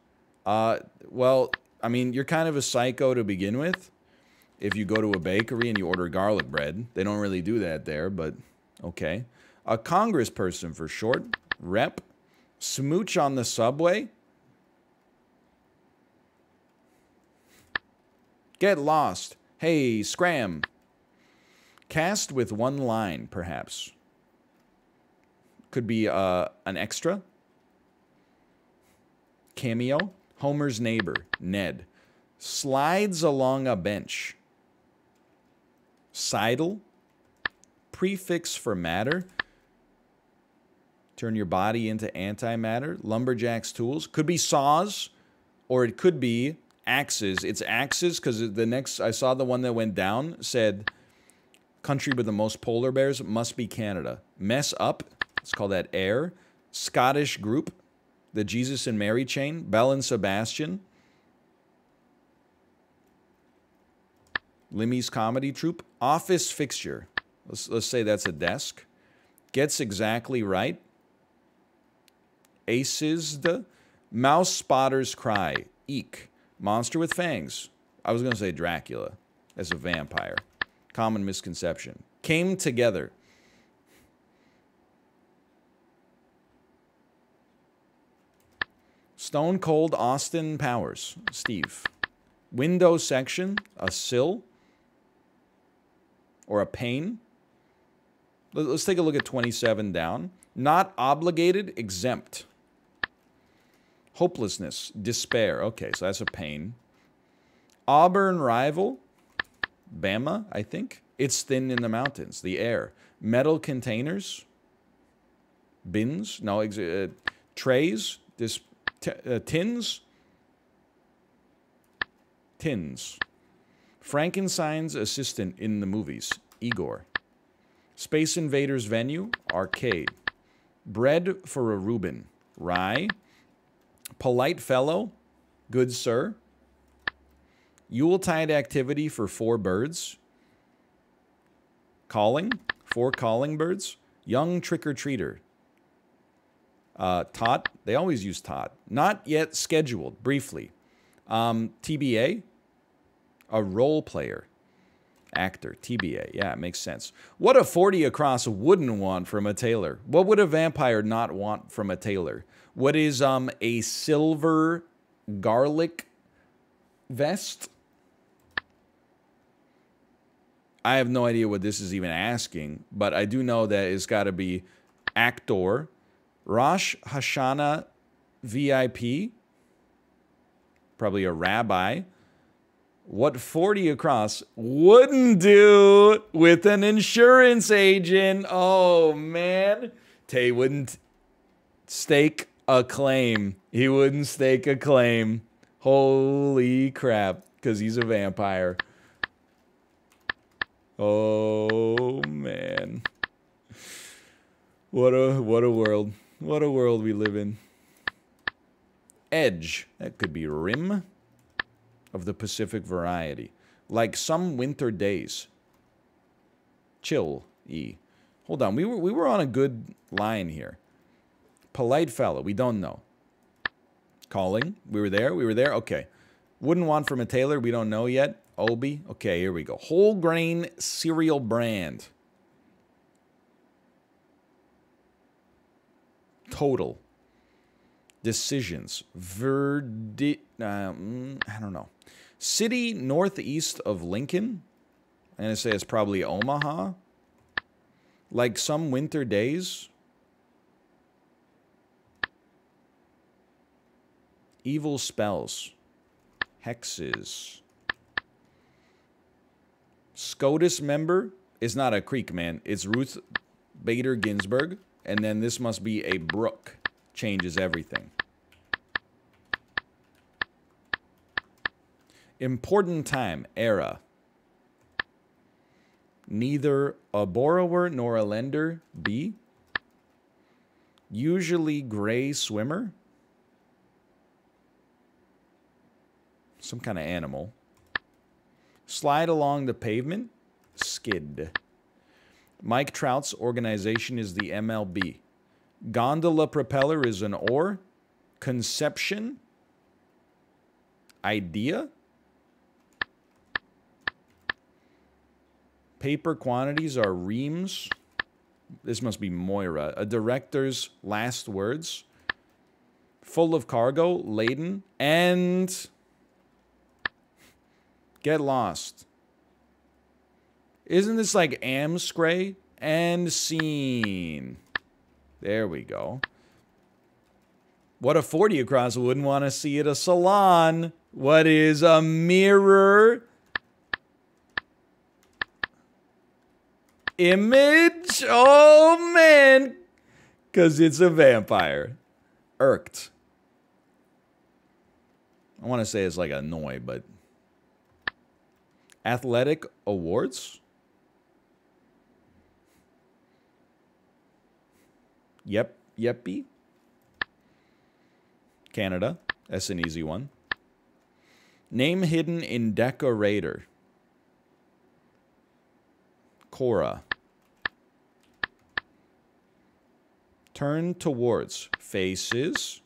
Uh, well, I mean, you're kind of a psycho to begin with. if you go to a bakery and you order garlic bread. They don't really do that there, but okay. A congressperson for short. Rep. Smooch on the subway. Get lost. Hey, scram. Cast with one line, perhaps. Could be uh, an extra. Cameo. Homer's neighbor, Ned. Slides along a bench. Sidle. Prefix for matter. Turn your body into antimatter. Lumberjack's tools. Could be saws, or it could be axes. It's axes because the next, I saw the one that went down, said country with the most polar bears must be Canada. Mess up. Let's call that air. Scottish group. The Jesus and Mary chain. Belle and Sebastian. Limmy's comedy troupe. Office fixture. Let's, let's say that's a desk. Gets exactly right. Aces the mouse spotter's cry. Eek. Monster with fangs. I was going to say Dracula as a vampire. Common misconception. Came together. Stone Cold Austin Powers. Steve. Window section. A sill. Or a pane. Let's take a look at 27 down. Not obligated, exempt. Hopelessness, despair. Okay, so that's a pain. Auburn rival, Bama, I think. It's thin in the mountains, the air. Metal containers, bins, no, uh, trays, this uh, tins, tins. Frankenstein's assistant in the movies, Igor. Space Invaders venue, arcade. Bread for a Reuben, rye. Polite fellow, good sir. Yuletide activity for four birds. Calling, four calling birds. Young trick-or-treater. Uh, tot, they always use tot. Not yet scheduled, briefly. Um, TBA, a role player. Actor, TBA. Yeah, it makes sense. What a 40 across wouldn't want from a tailor? What would a vampire not want from a tailor? What is um a silver garlic vest? I have no idea what this is even asking, but I do know that it's got to be actor, Rosh Hashanah VIP, probably a rabbi. What 40 across wouldn't do with an insurance agent? Oh man, Tay wouldn't stake a claim. He wouldn't stake a claim. Holy crap, because he's a vampire. Oh man. What a what a world. What a world we live in. Edge. That could be rim of the Pacific variety. Like some winter days. Chill E. Hold on. We were we were on a good line here. Polite fellow. We don't know. Calling. We were there. We were there. Okay. Wouldn't want from a tailor. We don't know yet. Obi. Okay, here we go. Whole grain cereal brand. Total. Decisions. Verdi. Um, I don't know. City northeast of Lincoln. And I'm going to say it's probably Omaha. Like some winter days. Evil spells. Hexes. SCOTUS member is not a creek, man. It's Ruth Bader Ginsburg. And then this must be a brook. Changes everything. Important time, era. Neither a borrower nor a lender, B. Usually gray swimmer. Some kind of animal. Slide along the pavement, skid. Mike Trout's organization is the MLB. Gondola propeller is an oar. Conception, idea. Paper quantities are reams. This must be Moira. A director's last words. Full of cargo, laden, and get lost. Isn't this like Amscray? And scene. There we go. What a 40 across wouldn't want to see at a salon. What is a mirror? Image? Oh, man. Because it's a vampire. Irked. I want to say it's like annoy, but... Athletic awards? Yep, yeppy. Canada. That's an easy one. Name hidden in decorator. Cora. Turn towards. Faces.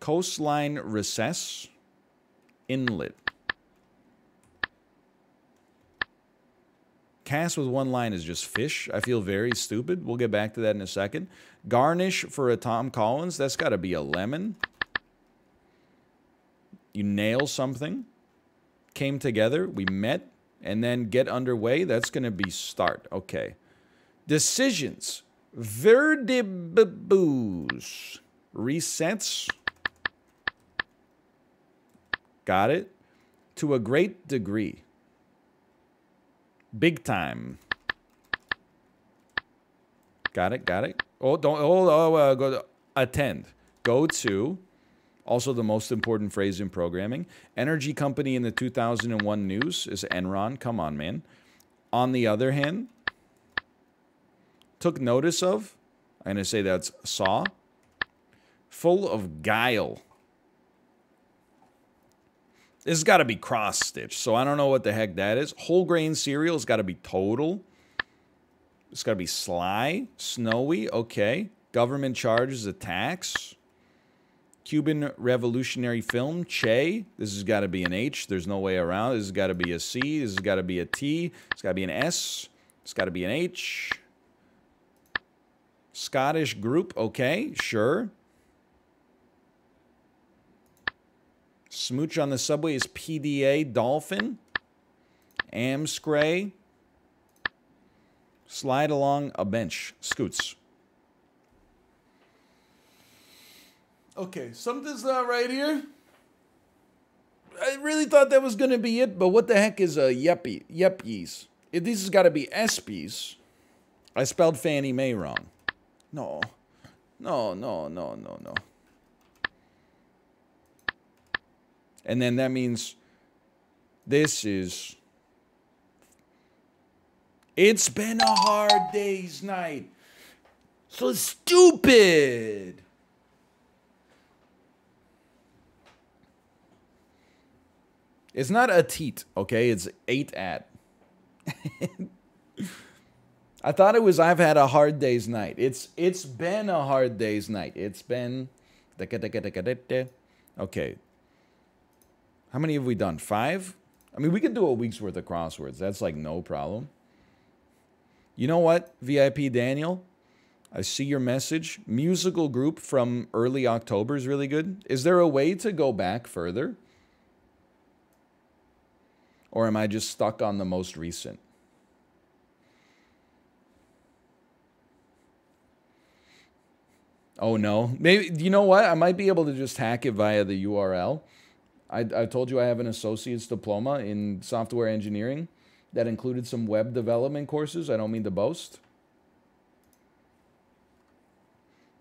Coastline recess. Inlet. Cast with one line is just fish. I feel very stupid. We'll get back to that in a second. Garnish for a Tom Collins. That's got to be a lemon. You nail something. Came together. We met. And then get underway. That's going to be start. Okay. Decisions. Verdibaboos. Resets. Got it? To a great degree. Big time. Got it, got it. Oh, don't, oh, oh uh, go to, attend. Go to, also the most important phrase in programming. Energy company in the 2001 news is Enron. Come on, man. On the other hand, took notice of, I'm going to say that's saw, full of guile. This has got to be cross stitch. So I don't know what the heck that is. Whole grain cereal has got to be total. It's got to be sly, snowy. Okay. Government charges a tax. Cuban revolutionary film, Che. This has got to be an H. There's no way around. This has got to be a C. This has got to be a T. It's got to be an S. It's got to be an H. Scottish group. Okay, sure. Smooch on the subway is PDA Dolphin. Amscray. Slide along a bench. Scoots. Okay, something's not right here. I really thought that was going to be it, but what the heck is a yuppie? Yuppies. If this has got to be ESPYs. I spelled Fannie Mae wrong. No. No, no, no, no, no. And then that means this is. It's been a hard day's night. So stupid. It's not a teat, okay? It's eight at. (laughs) I thought it was I've had a hard day's night. It's it's been a hard day's night. It's been okay. How many have we done? Five? I mean, we could do a week's worth of crosswords. That's like no problem. You know what, VIP Daniel? I see your message. Musical group from early October is really good. Is there a way to go back further? Or am I just stuck on the most recent? Oh no. Maybe you know what? I might be able to just hack it via the URL. I, I told you I have an associate's diploma in software engineering that included some web development courses. I don't mean to boast.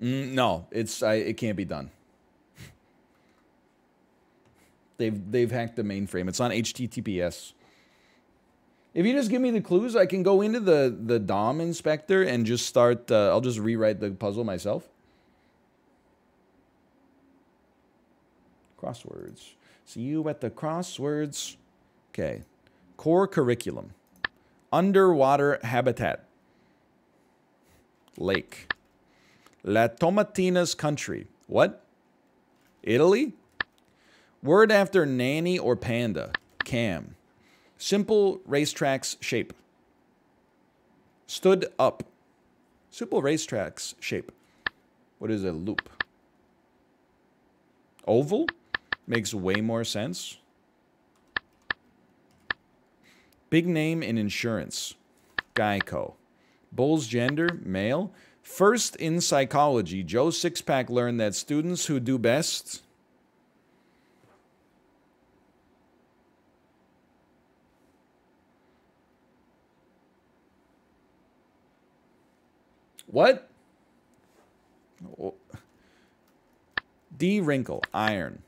Mm, no, it's I, it can't be done. they've they've hacked the mainframe. It's on HTTPS. If you just give me the clues, I can go into the the DOM inspector and just start. Uh, I'll just rewrite the puzzle myself. Crosswords. See you at the crosswords. Okay. Core curriculum. Underwater habitat. Lake. La Tomatina's country. What? Italy? Word after nanny or panda. Cam. Simple racetrack's shape. Stood up. Simple racetrack's shape. What is a loop? Oval? Makes way more sense. Big name in insurance. Geico. Bull's gender, male. First in psychology, Joe Sixpack learned that students who do best What? D. Wrinkle, iron.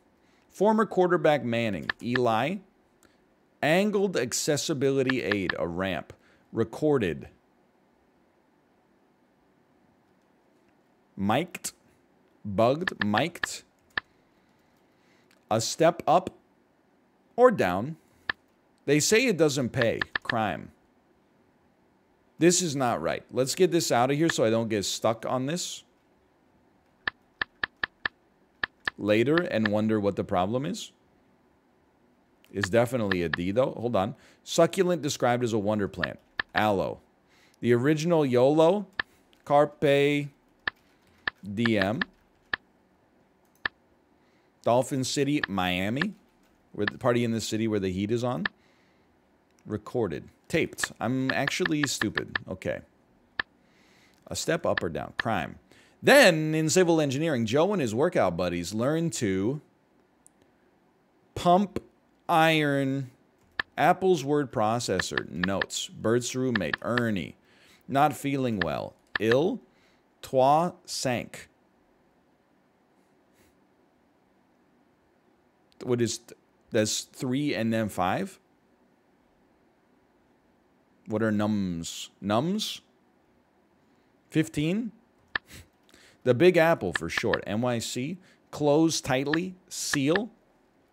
Former quarterback Manning, Eli. Angled accessibility aid, a ramp. Recorded. Mic'd. Bugged. Mic'd. A step up or down. They say it doesn't pay. Crime. This is not right. Let's get this out of here so I don't get stuck on this later and wonder what the problem is. Is definitely a D though. Hold on. Succulent described as a wonder plant. Aloe. The original YOLO. Carpe diem. Dolphin City, Miami. Where the party in the city where the heat is on. Recorded. Taped. I'm actually stupid. Okay. A step up or down. Crime. Then, in civil engineering, Joe and his workout buddies learned to pump iron Apple's word processor. Notes. Bert's roommate. Ernie. Not feeling well. Ill. Trois cinq. What is that's three and then five? What are nums? Nums? 15? The Big Apple for short. NYC. Close tightly. Seal.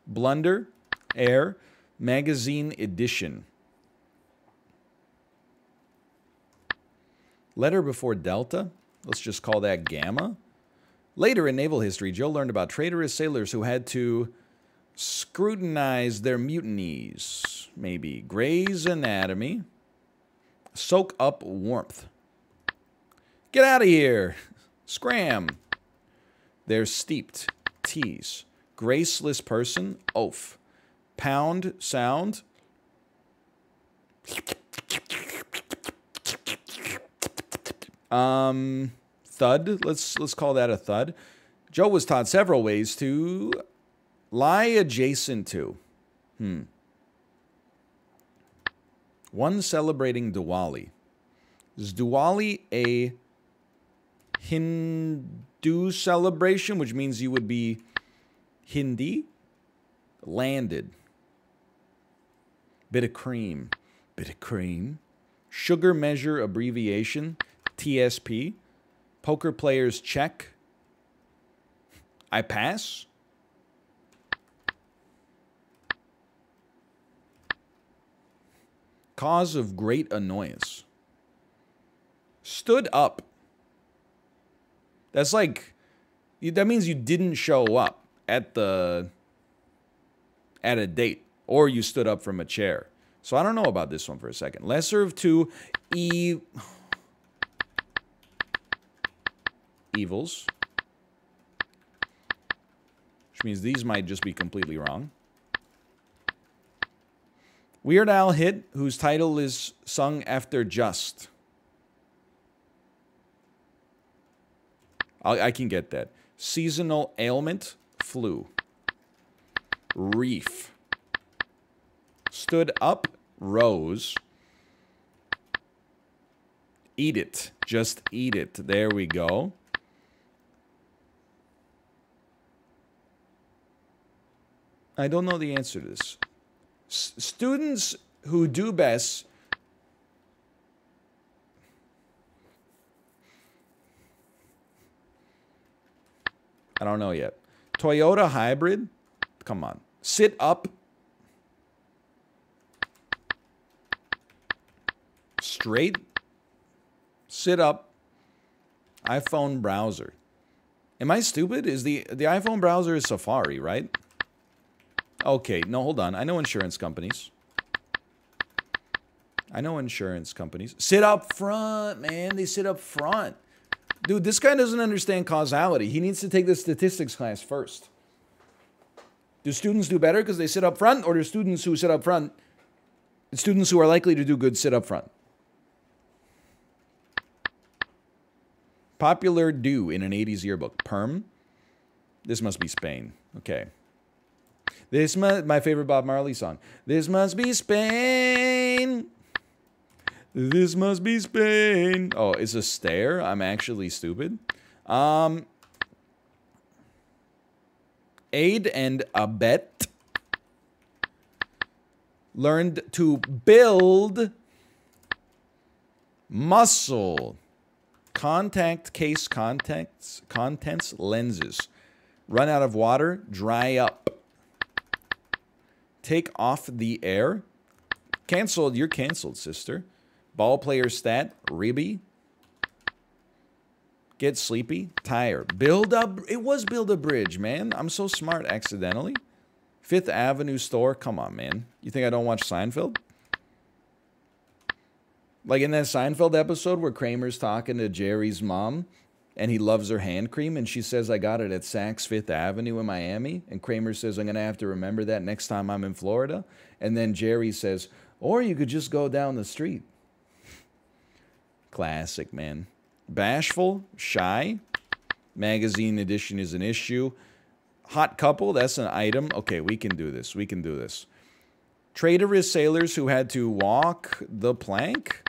Blunder. Air. Magazine edition. Letter before Delta. Let's just call that Gamma. Later in naval history, Joe learned about traitorous sailors who had to scrutinize their mutinies. Maybe Gray's Anatomy. Soak up warmth. Get out of here. Scram. They're steeped. Tease. Graceless person. Oaf. Pound sound. Um, thud. Let's let's call that a thud. Joe was taught several ways to lie adjacent to. Hmm. One celebrating Diwali. Is Diwali a Hindu celebration, which means you would be Hindi? Landed. Bit of cream. Bit of cream. Sugar measure abbreviation. TSP. Poker players check. I pass. Cause of great annoyance. Stood up. That's like, that means you didn't show up at the, at a date, or you stood up from a chair. So I don't know about this one for a second. Lesser of two e evils, which means these might just be completely wrong. Weird Al hit, whose title is sung after Just. I I can get that. Seasonal ailment, flu. Reef. Stood up, rose. Eat it. Just eat it. There we go. I don't know the answer to this students who do best I don't know yet. Toyota hybrid? Come on. Sit up. Straight. Sit up. iPhone browser. Am I stupid? Is the the iPhone browser is Safari, right? Okay, no, hold on. I know insurance companies. I know insurance companies. Sit up front, man. They sit up front. Dude, this guy doesn't understand causality. He needs to take the statistics class first. Do students do better because they sit up front, or do students who sit up front, students who are likely to do good sit up front? Popular do in an 80s yearbook. Perm. This must be Spain. Okay. This must my favorite Bob Marley song. This must be Spain. This must be Spain. Oh, it's a stare. I'm actually stupid. Um, aid and abet learned to build muscle contact case contacts contents lenses run out of water dry up take off the air canceled you're canceled sister ball player stat ribby get sleepy tire build up it was build a bridge man i'm so smart accidentally fifth avenue store come on man you think i don't watch seinfeld like in that Seinfeld episode where Kramer's talking to Jerry's mom and he loves her hand cream and she says, I got it at Saks Fifth Avenue in Miami. And Kramer says, I'm going to have to remember that next time I'm in Florida. And then Jerry says, or you could just go down the street. Classic, man. Bashful, shy. Magazine edition is an issue. Hot couple, that's an item. Okay, we can do this. We can do this. Traitorous sailors who had to walk the plank.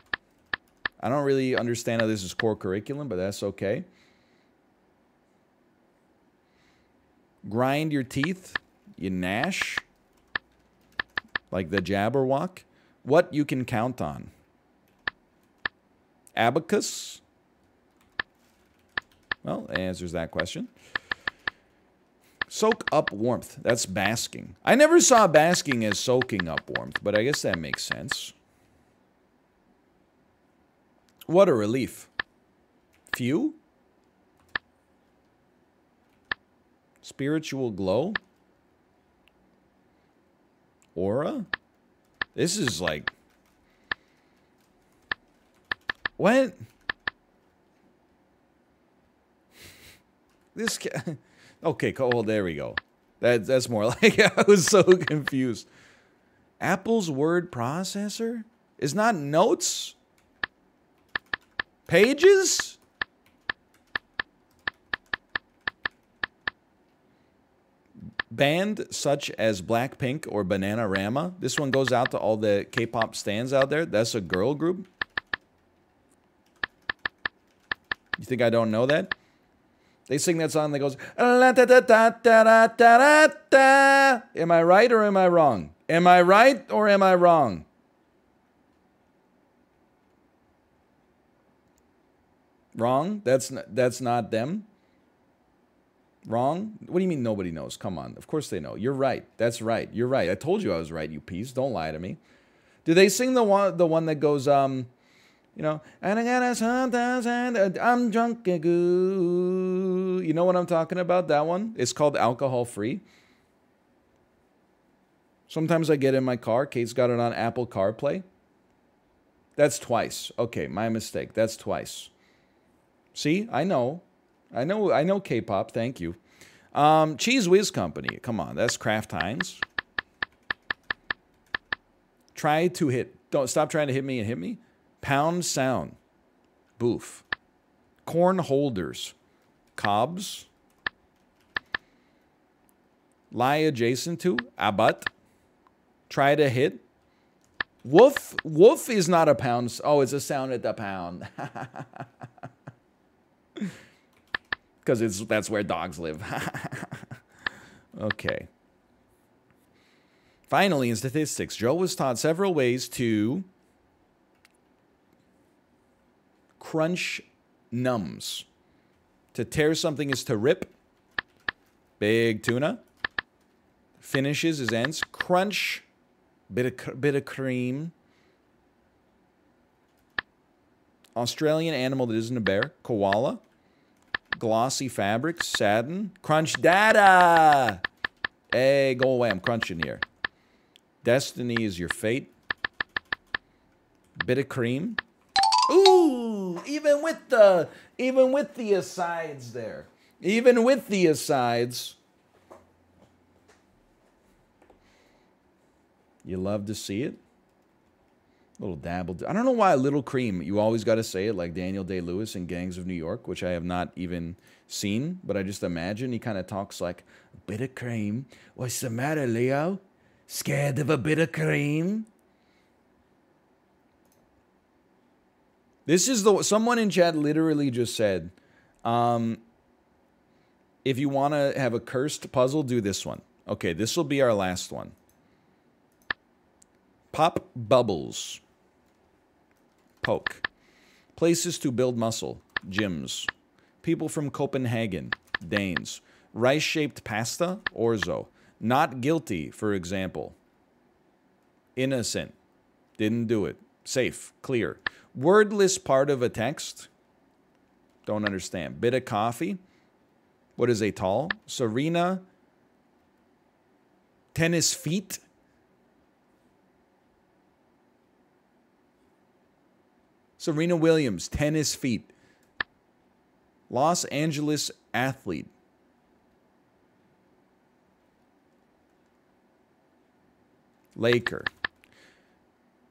I don't really understand how this is core curriculum, but that's okay. Grind your teeth, you gnash, like the Jabberwock. What you can count on. Abacus. Well, answers that question. Soak up warmth. That's basking. I never saw basking as soaking up warmth, but I guess that makes sense. What a relief. Few? Spiritual glow? Aura? This is like... What? This... (laughs) Okay, cool. There we go. That, that's more (laughs) like... I was so confused. Apple's word processor is not notes? pages? Band such as Blackpink or Bananarama. This one goes out to all the K-pop stands out there. That's a girl group. You think I don't know that? They sing that song that goes, da, da, da, da, da, da. Am I right or am I wrong? Am I right or am I wrong? Wrong? That's not, that's not them? Wrong? What do you mean nobody knows? Come on. Of course they know. You're right. That's right. You're right. I told you I was right, you piece. Don't lie to me. Do they sing the one the one that goes um you know, and I got a sometimes and I'm drunk goo. You know what I'm talking about? That one? It's called Alcohol Free. Sometimes I get in my car. Kate's got it on Apple CarPlay. That's twice. Okay, my mistake. That's twice. See, I know. I know I know K-pop, thank you. Um, Cheez Whiz Company. Come on, that's Kraft Heinz. Try to hit. Don't stop trying to hit me and hit me. Pound sound. Boof. Corn holders. Cobs. Lie adjacent to. Abat. Try to hit. Woof. Woof is not a pound. Oh, it's a sound at the pound. (laughs) because it's that's where dogs live. (laughs) okay. Finally, in statistics, Joe was taught several ways to crunch numbs. To tear something is to rip. Big tuna. Finishes is ends. Crunch. Bit of, bit of cream. Australian animal that isn't a bear. Koala glossy fabric, satin, crunch data. Hey, go away. I'm crunching here. Destiny is your fate. Bit of cream. Ooh, even with the even with the asides there. Even with the asides. You love to see it. Little dabble. I don't know why a little cream. You always got to say it like Daniel Day Lewis in Gangs of New York, which I have not even seen, but I just imagine he kind of talks like a bit of cream. What's the matter, Leo? Scared of a bit of cream? This is the someone in chat literally just said, um, if you want to have a cursed puzzle, do this one. Okay, this will be our last one. Pop bubbles. Poke. Places to build muscle. Gyms. People from Copenhagen. Danes. Rice shaped pasta. Orzo. Not guilty, for example. Innocent. Didn't do it. Safe. Clear. Wordless part of a text. Don't understand. Bit of coffee. What is a tall? Serena. Tennis feat. Serena Williams, tennis feat. Los Angeles athlete. Laker.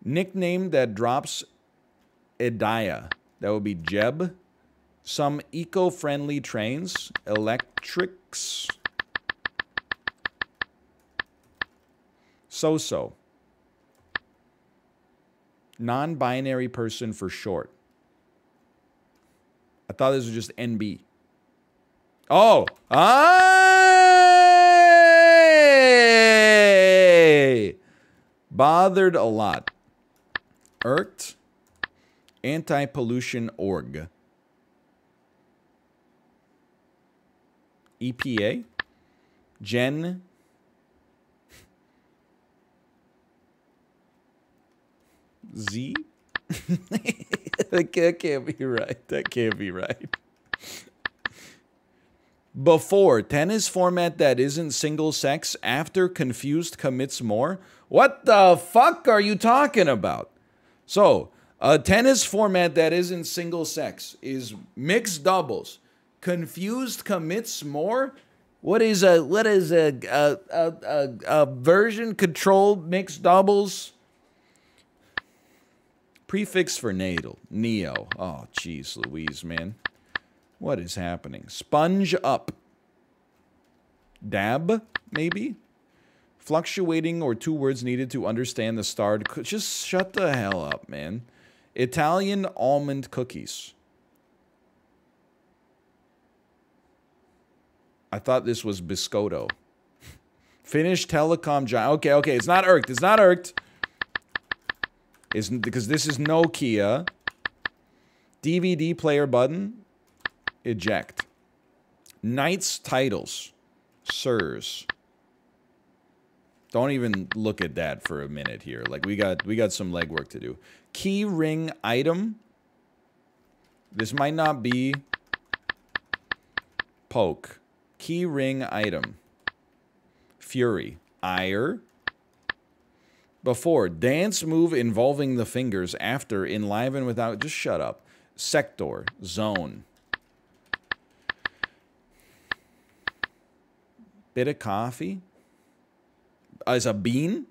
Nickname that drops Edaya. That would be Jeb. Some eco-friendly trains. Electrics. So-so non binary person for short. I thought this was just NB. Oh, I bothered a lot. Irked, anti pollution org. EPA, Gen? Z? (laughs) that, can't, be right. That can't be right. Before, tennis format that isn't single sex. After, confused commits more. What the fuck are you talking about? So, a tennis format that isn't single sex is mixed doubles. Confused commits more. What is a what is a a a, a, a version control mixed doubles? Prefix for natal. Neo. Oh, jeez Louise, man. What is happening? Sponge up. Dab, maybe? Fluctuating or two words needed to understand the starred... Just shut the hell up, man. Italian almond cookies. I thought this was biscotto. (laughs) Finnish telecom giant. Okay, okay, it's not irked. It's not irked is because this is Nokia. DVD player button, eject. Knight's titles, sirs. Don't even look at that for a minute here. Like we got we got some legwork to do. Key ring item. This might not be poke. Key ring item. Fury. Ire. Before, dance move involving the fingers. After, enliven without. Just shut up. Sector, zone. Bit of coffee. As a bean.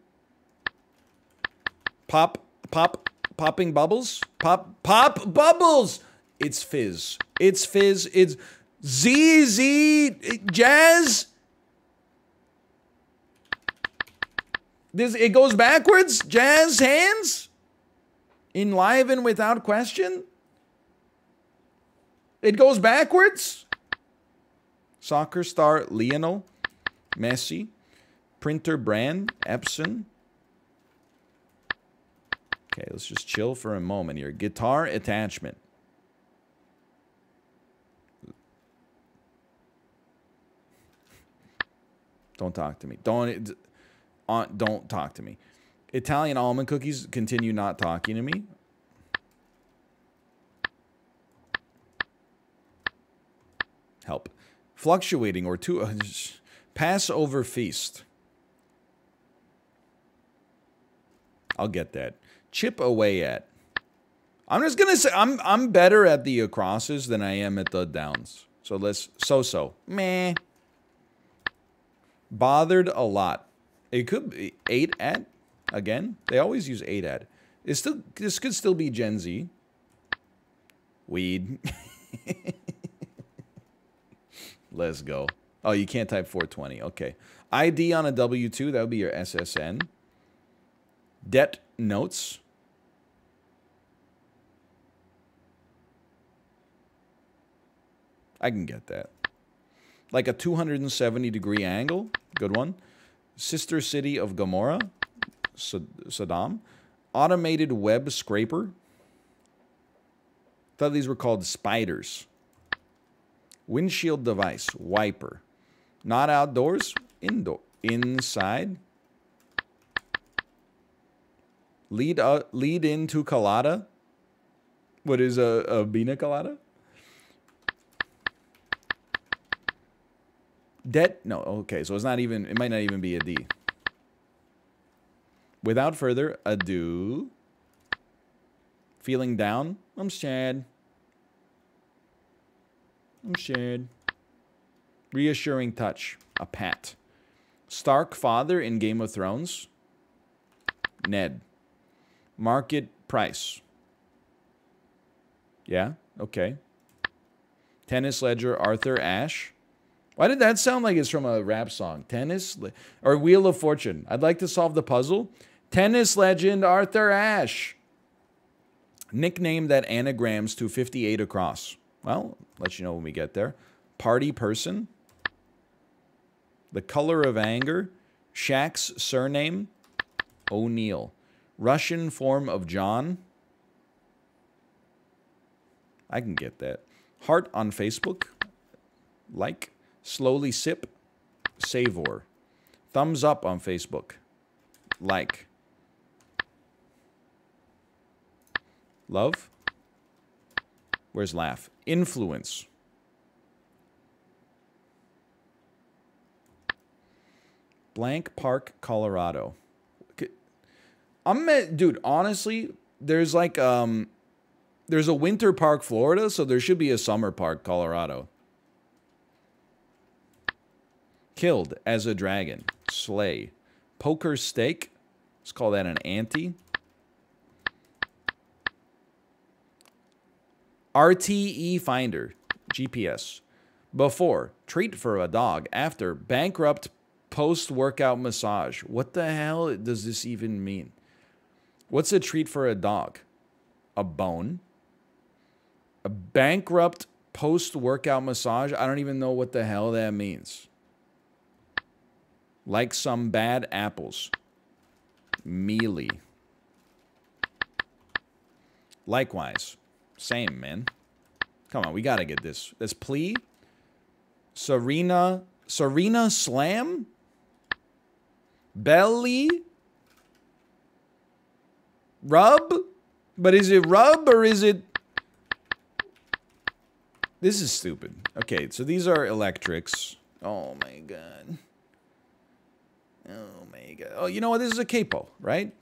Pop, pop, popping bubbles. Pop, pop bubbles. It's fizz. It's fizz. It's ZZ jazz. This it goes backwards. Jazz hands. Enliven without question. It goes backwards. Soccer star Lionel Messi. Printer brand Epson. Okay, let's just chill for a moment here. Guitar attachment. Don't talk to me. Don't don't talk to me. Italian almond cookies continue not talking to me. Help. Fluctuating or two. Uh, Passover feast. I'll get that. Chip away at. I'm just gonna say I'm I'm better at the acrosses than I am at the downs. So let's so so meh. Bothered a lot. It could be ate at again. They always use ate at. It's still this could still be Gen Z. Weed. (laughs) Let's go. Oh, you can't type 420. Okay. ID on a W2, that would be your SSN. Debt notes. I can get that. Like a 270 degree angle. Good one. Sister City of Gomorrah. Sodom. Automated web scraper. Thought these were called spiders. Windshield device. Wiper. Not outdoors. Indoor. Inside. Lead, uh, lead into colada. What is a, a bina colada? Debt? No, okay, so it's not even, it might not even be a D. Without further ado, feeling down? I'm sad. I'm sad. Reassuring touch, a pat. Stark father in Game of Thrones? Ned. Market price. Yeah, okay. Tennis ledger, Arthur Ashe. Why did that sound like it's from a rap song? Tennis or Wheel of Fortune? I'd like to solve the puzzle. Tennis legend Arthur Ashe. Nickname that anagrams to 58 across. Well, let you know when we get there. Party person. The color of anger. Shaq's surname. O'Neal. Russian form of John. I can get that. Heart on Facebook. Like. Slowly sip, savor. Thumbs up on Facebook. Like. Love. Where's laugh? Influence. Blank Park, Colorado. I'm dude, honestly, there's like um there's a winter park, Florida, so there should be a summer park, Colorado. Killed as a dragon. Slay. Poker stake. Let's call that an ante. RTE finder. GPS. Before. Treat for a dog. After. Bankrupt post-workout massage. What the hell does this even mean? What's a treat for a dog? A bone. A bankrupt post-workout massage? I don't even know what the hell that means like some bad apples. Mealy. Likewise. Same, man. Come on, we got to get this. This plea. Serena. Serena Slam? Belly? Rub? But is it rub or is it... This is stupid. Okay, so these are electrics. Oh my god. Oh my god. Oh, you know what? This is a capo, right?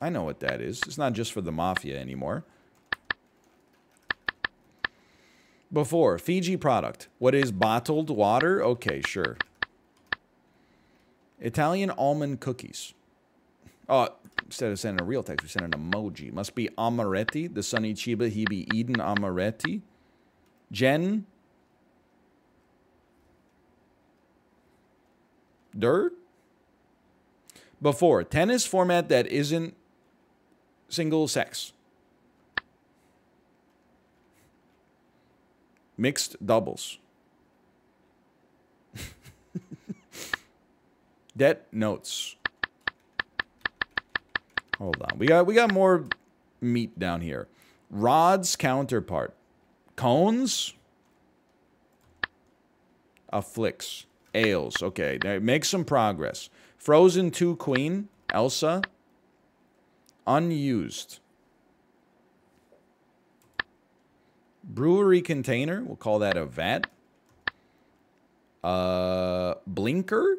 I know what that is. It's not just for the mafia anymore. Before, Fiji product. What is bottled water? Okay, sure. Italian almond cookies. Oh, instead of sending a real text, we send an emoji. Must be amaretti. The sunny Chiba, he be Eden amaretti. Jen. Dirt? Before. Tennis format that isn't single sex. Mixed doubles. (laughs) Debt notes. Hold on. We got we got more meat down here. Rod's counterpart. Cones. Afflicts. Ales. Okay. Make some progress. Frozen 2 Queen, Elsa, unused. Brewery container, we'll call that a vat. Uh, blinker.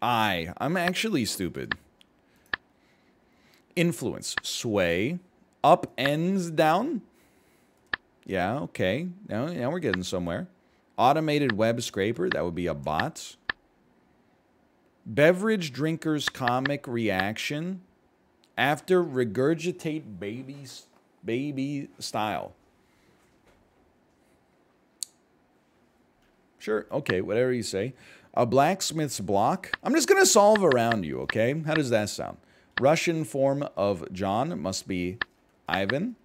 I, I'm actually stupid. Influence. Sway. Up ends down. Yeah, okay. Now, now we're getting somewhere. Automated web scraper. That would be a bot. Beverage drinker's comic reaction after regurgitate baby's baby style. Sure, okay, whatever you say. A blacksmith's block. I'm just going to solve around you, okay? How does that sound? Russian form of John must be Ivan.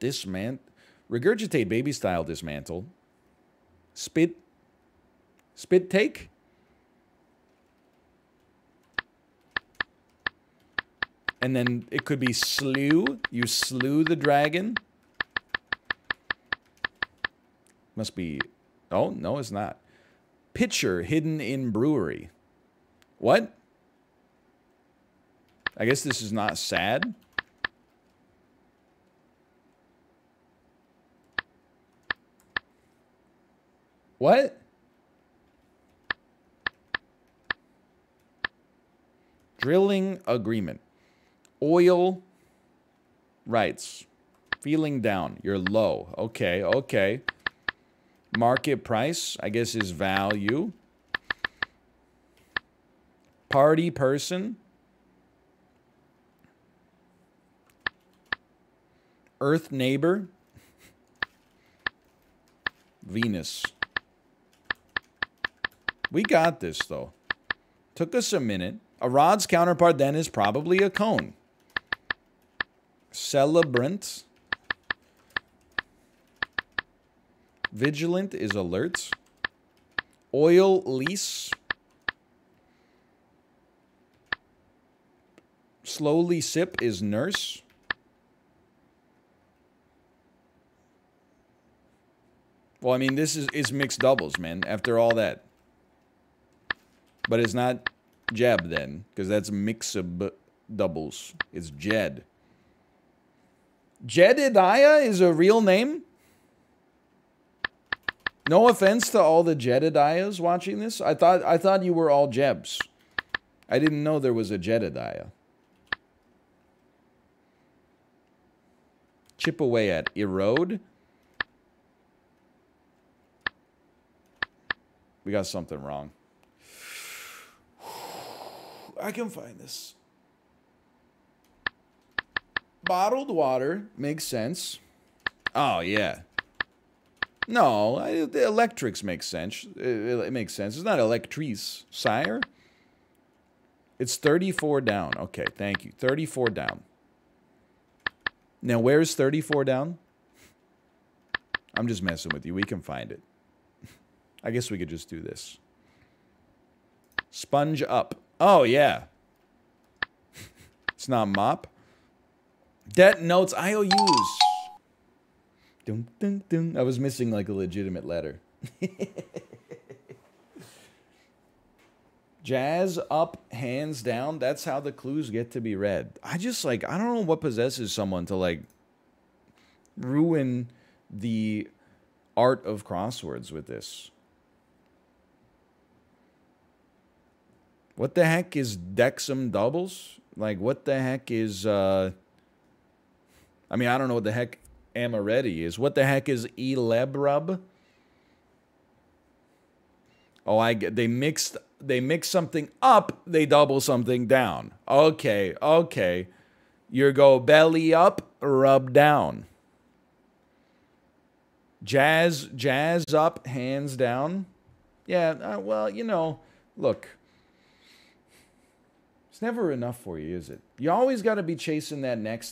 Dismant. Regurgitate baby style dismantle. Spit. Spit take. And then it could be slew. You slew the dragon. Must be. Oh, no, it's not. Pitcher hidden in brewery. What? I guess this is not sad. What? Drilling agreement. Oil rights. Feeling down. You're low. Okay, okay. Market price, I guess, is value. Party person. Earth neighbor. (laughs) Venus. We got this, though. Took us a minute. A rod's counterpart then is probably a cone. Celebrant. Vigilant is alert. Oil lease. Slowly sip is nurse. Well, I mean, this is, is mixed doubles, man, after all that. But it's not Jeb then, because that's mix of doubles. It's Jed. Jedediah is a real name? No offense to all the Jedediahs watching this. I thought I thought you were all Jebs. I didn't know there was a Jedediah. Chip away at erode. We got something wrong. I can find this. Bottled water makes sense. Oh, yeah. No, I, the electrics make sense. It, it, makes sense. It's not electrice. Sire? It's 34 down. Okay, thank you. 34 down. Now, where's 34 down? I'm just messing with you. We can find it. (laughs) I guess we could just do this. Sponge up. Oh, yeah. it's not mop. Debt notes, IOUs. Dun, dun, dun. I was missing like a legitimate letter. (laughs) Jazz up, hands down. That's how the clues get to be read. I just like, I don't know what possesses someone to like ruin the art of crosswords with this. What the heck is Dexum doubles? Like, what the heck is, uh, I mean, I don't know what the heck Amaretti is. What the heck is Elebrub? Oh, I get, they mixed, they mix something up, they double something down. Okay, okay. You go belly up, rub down. Jazz, jazz up, hands down. Yeah, uh, well, you know, look, it's never enough for you, is it? You always got to be chasing that next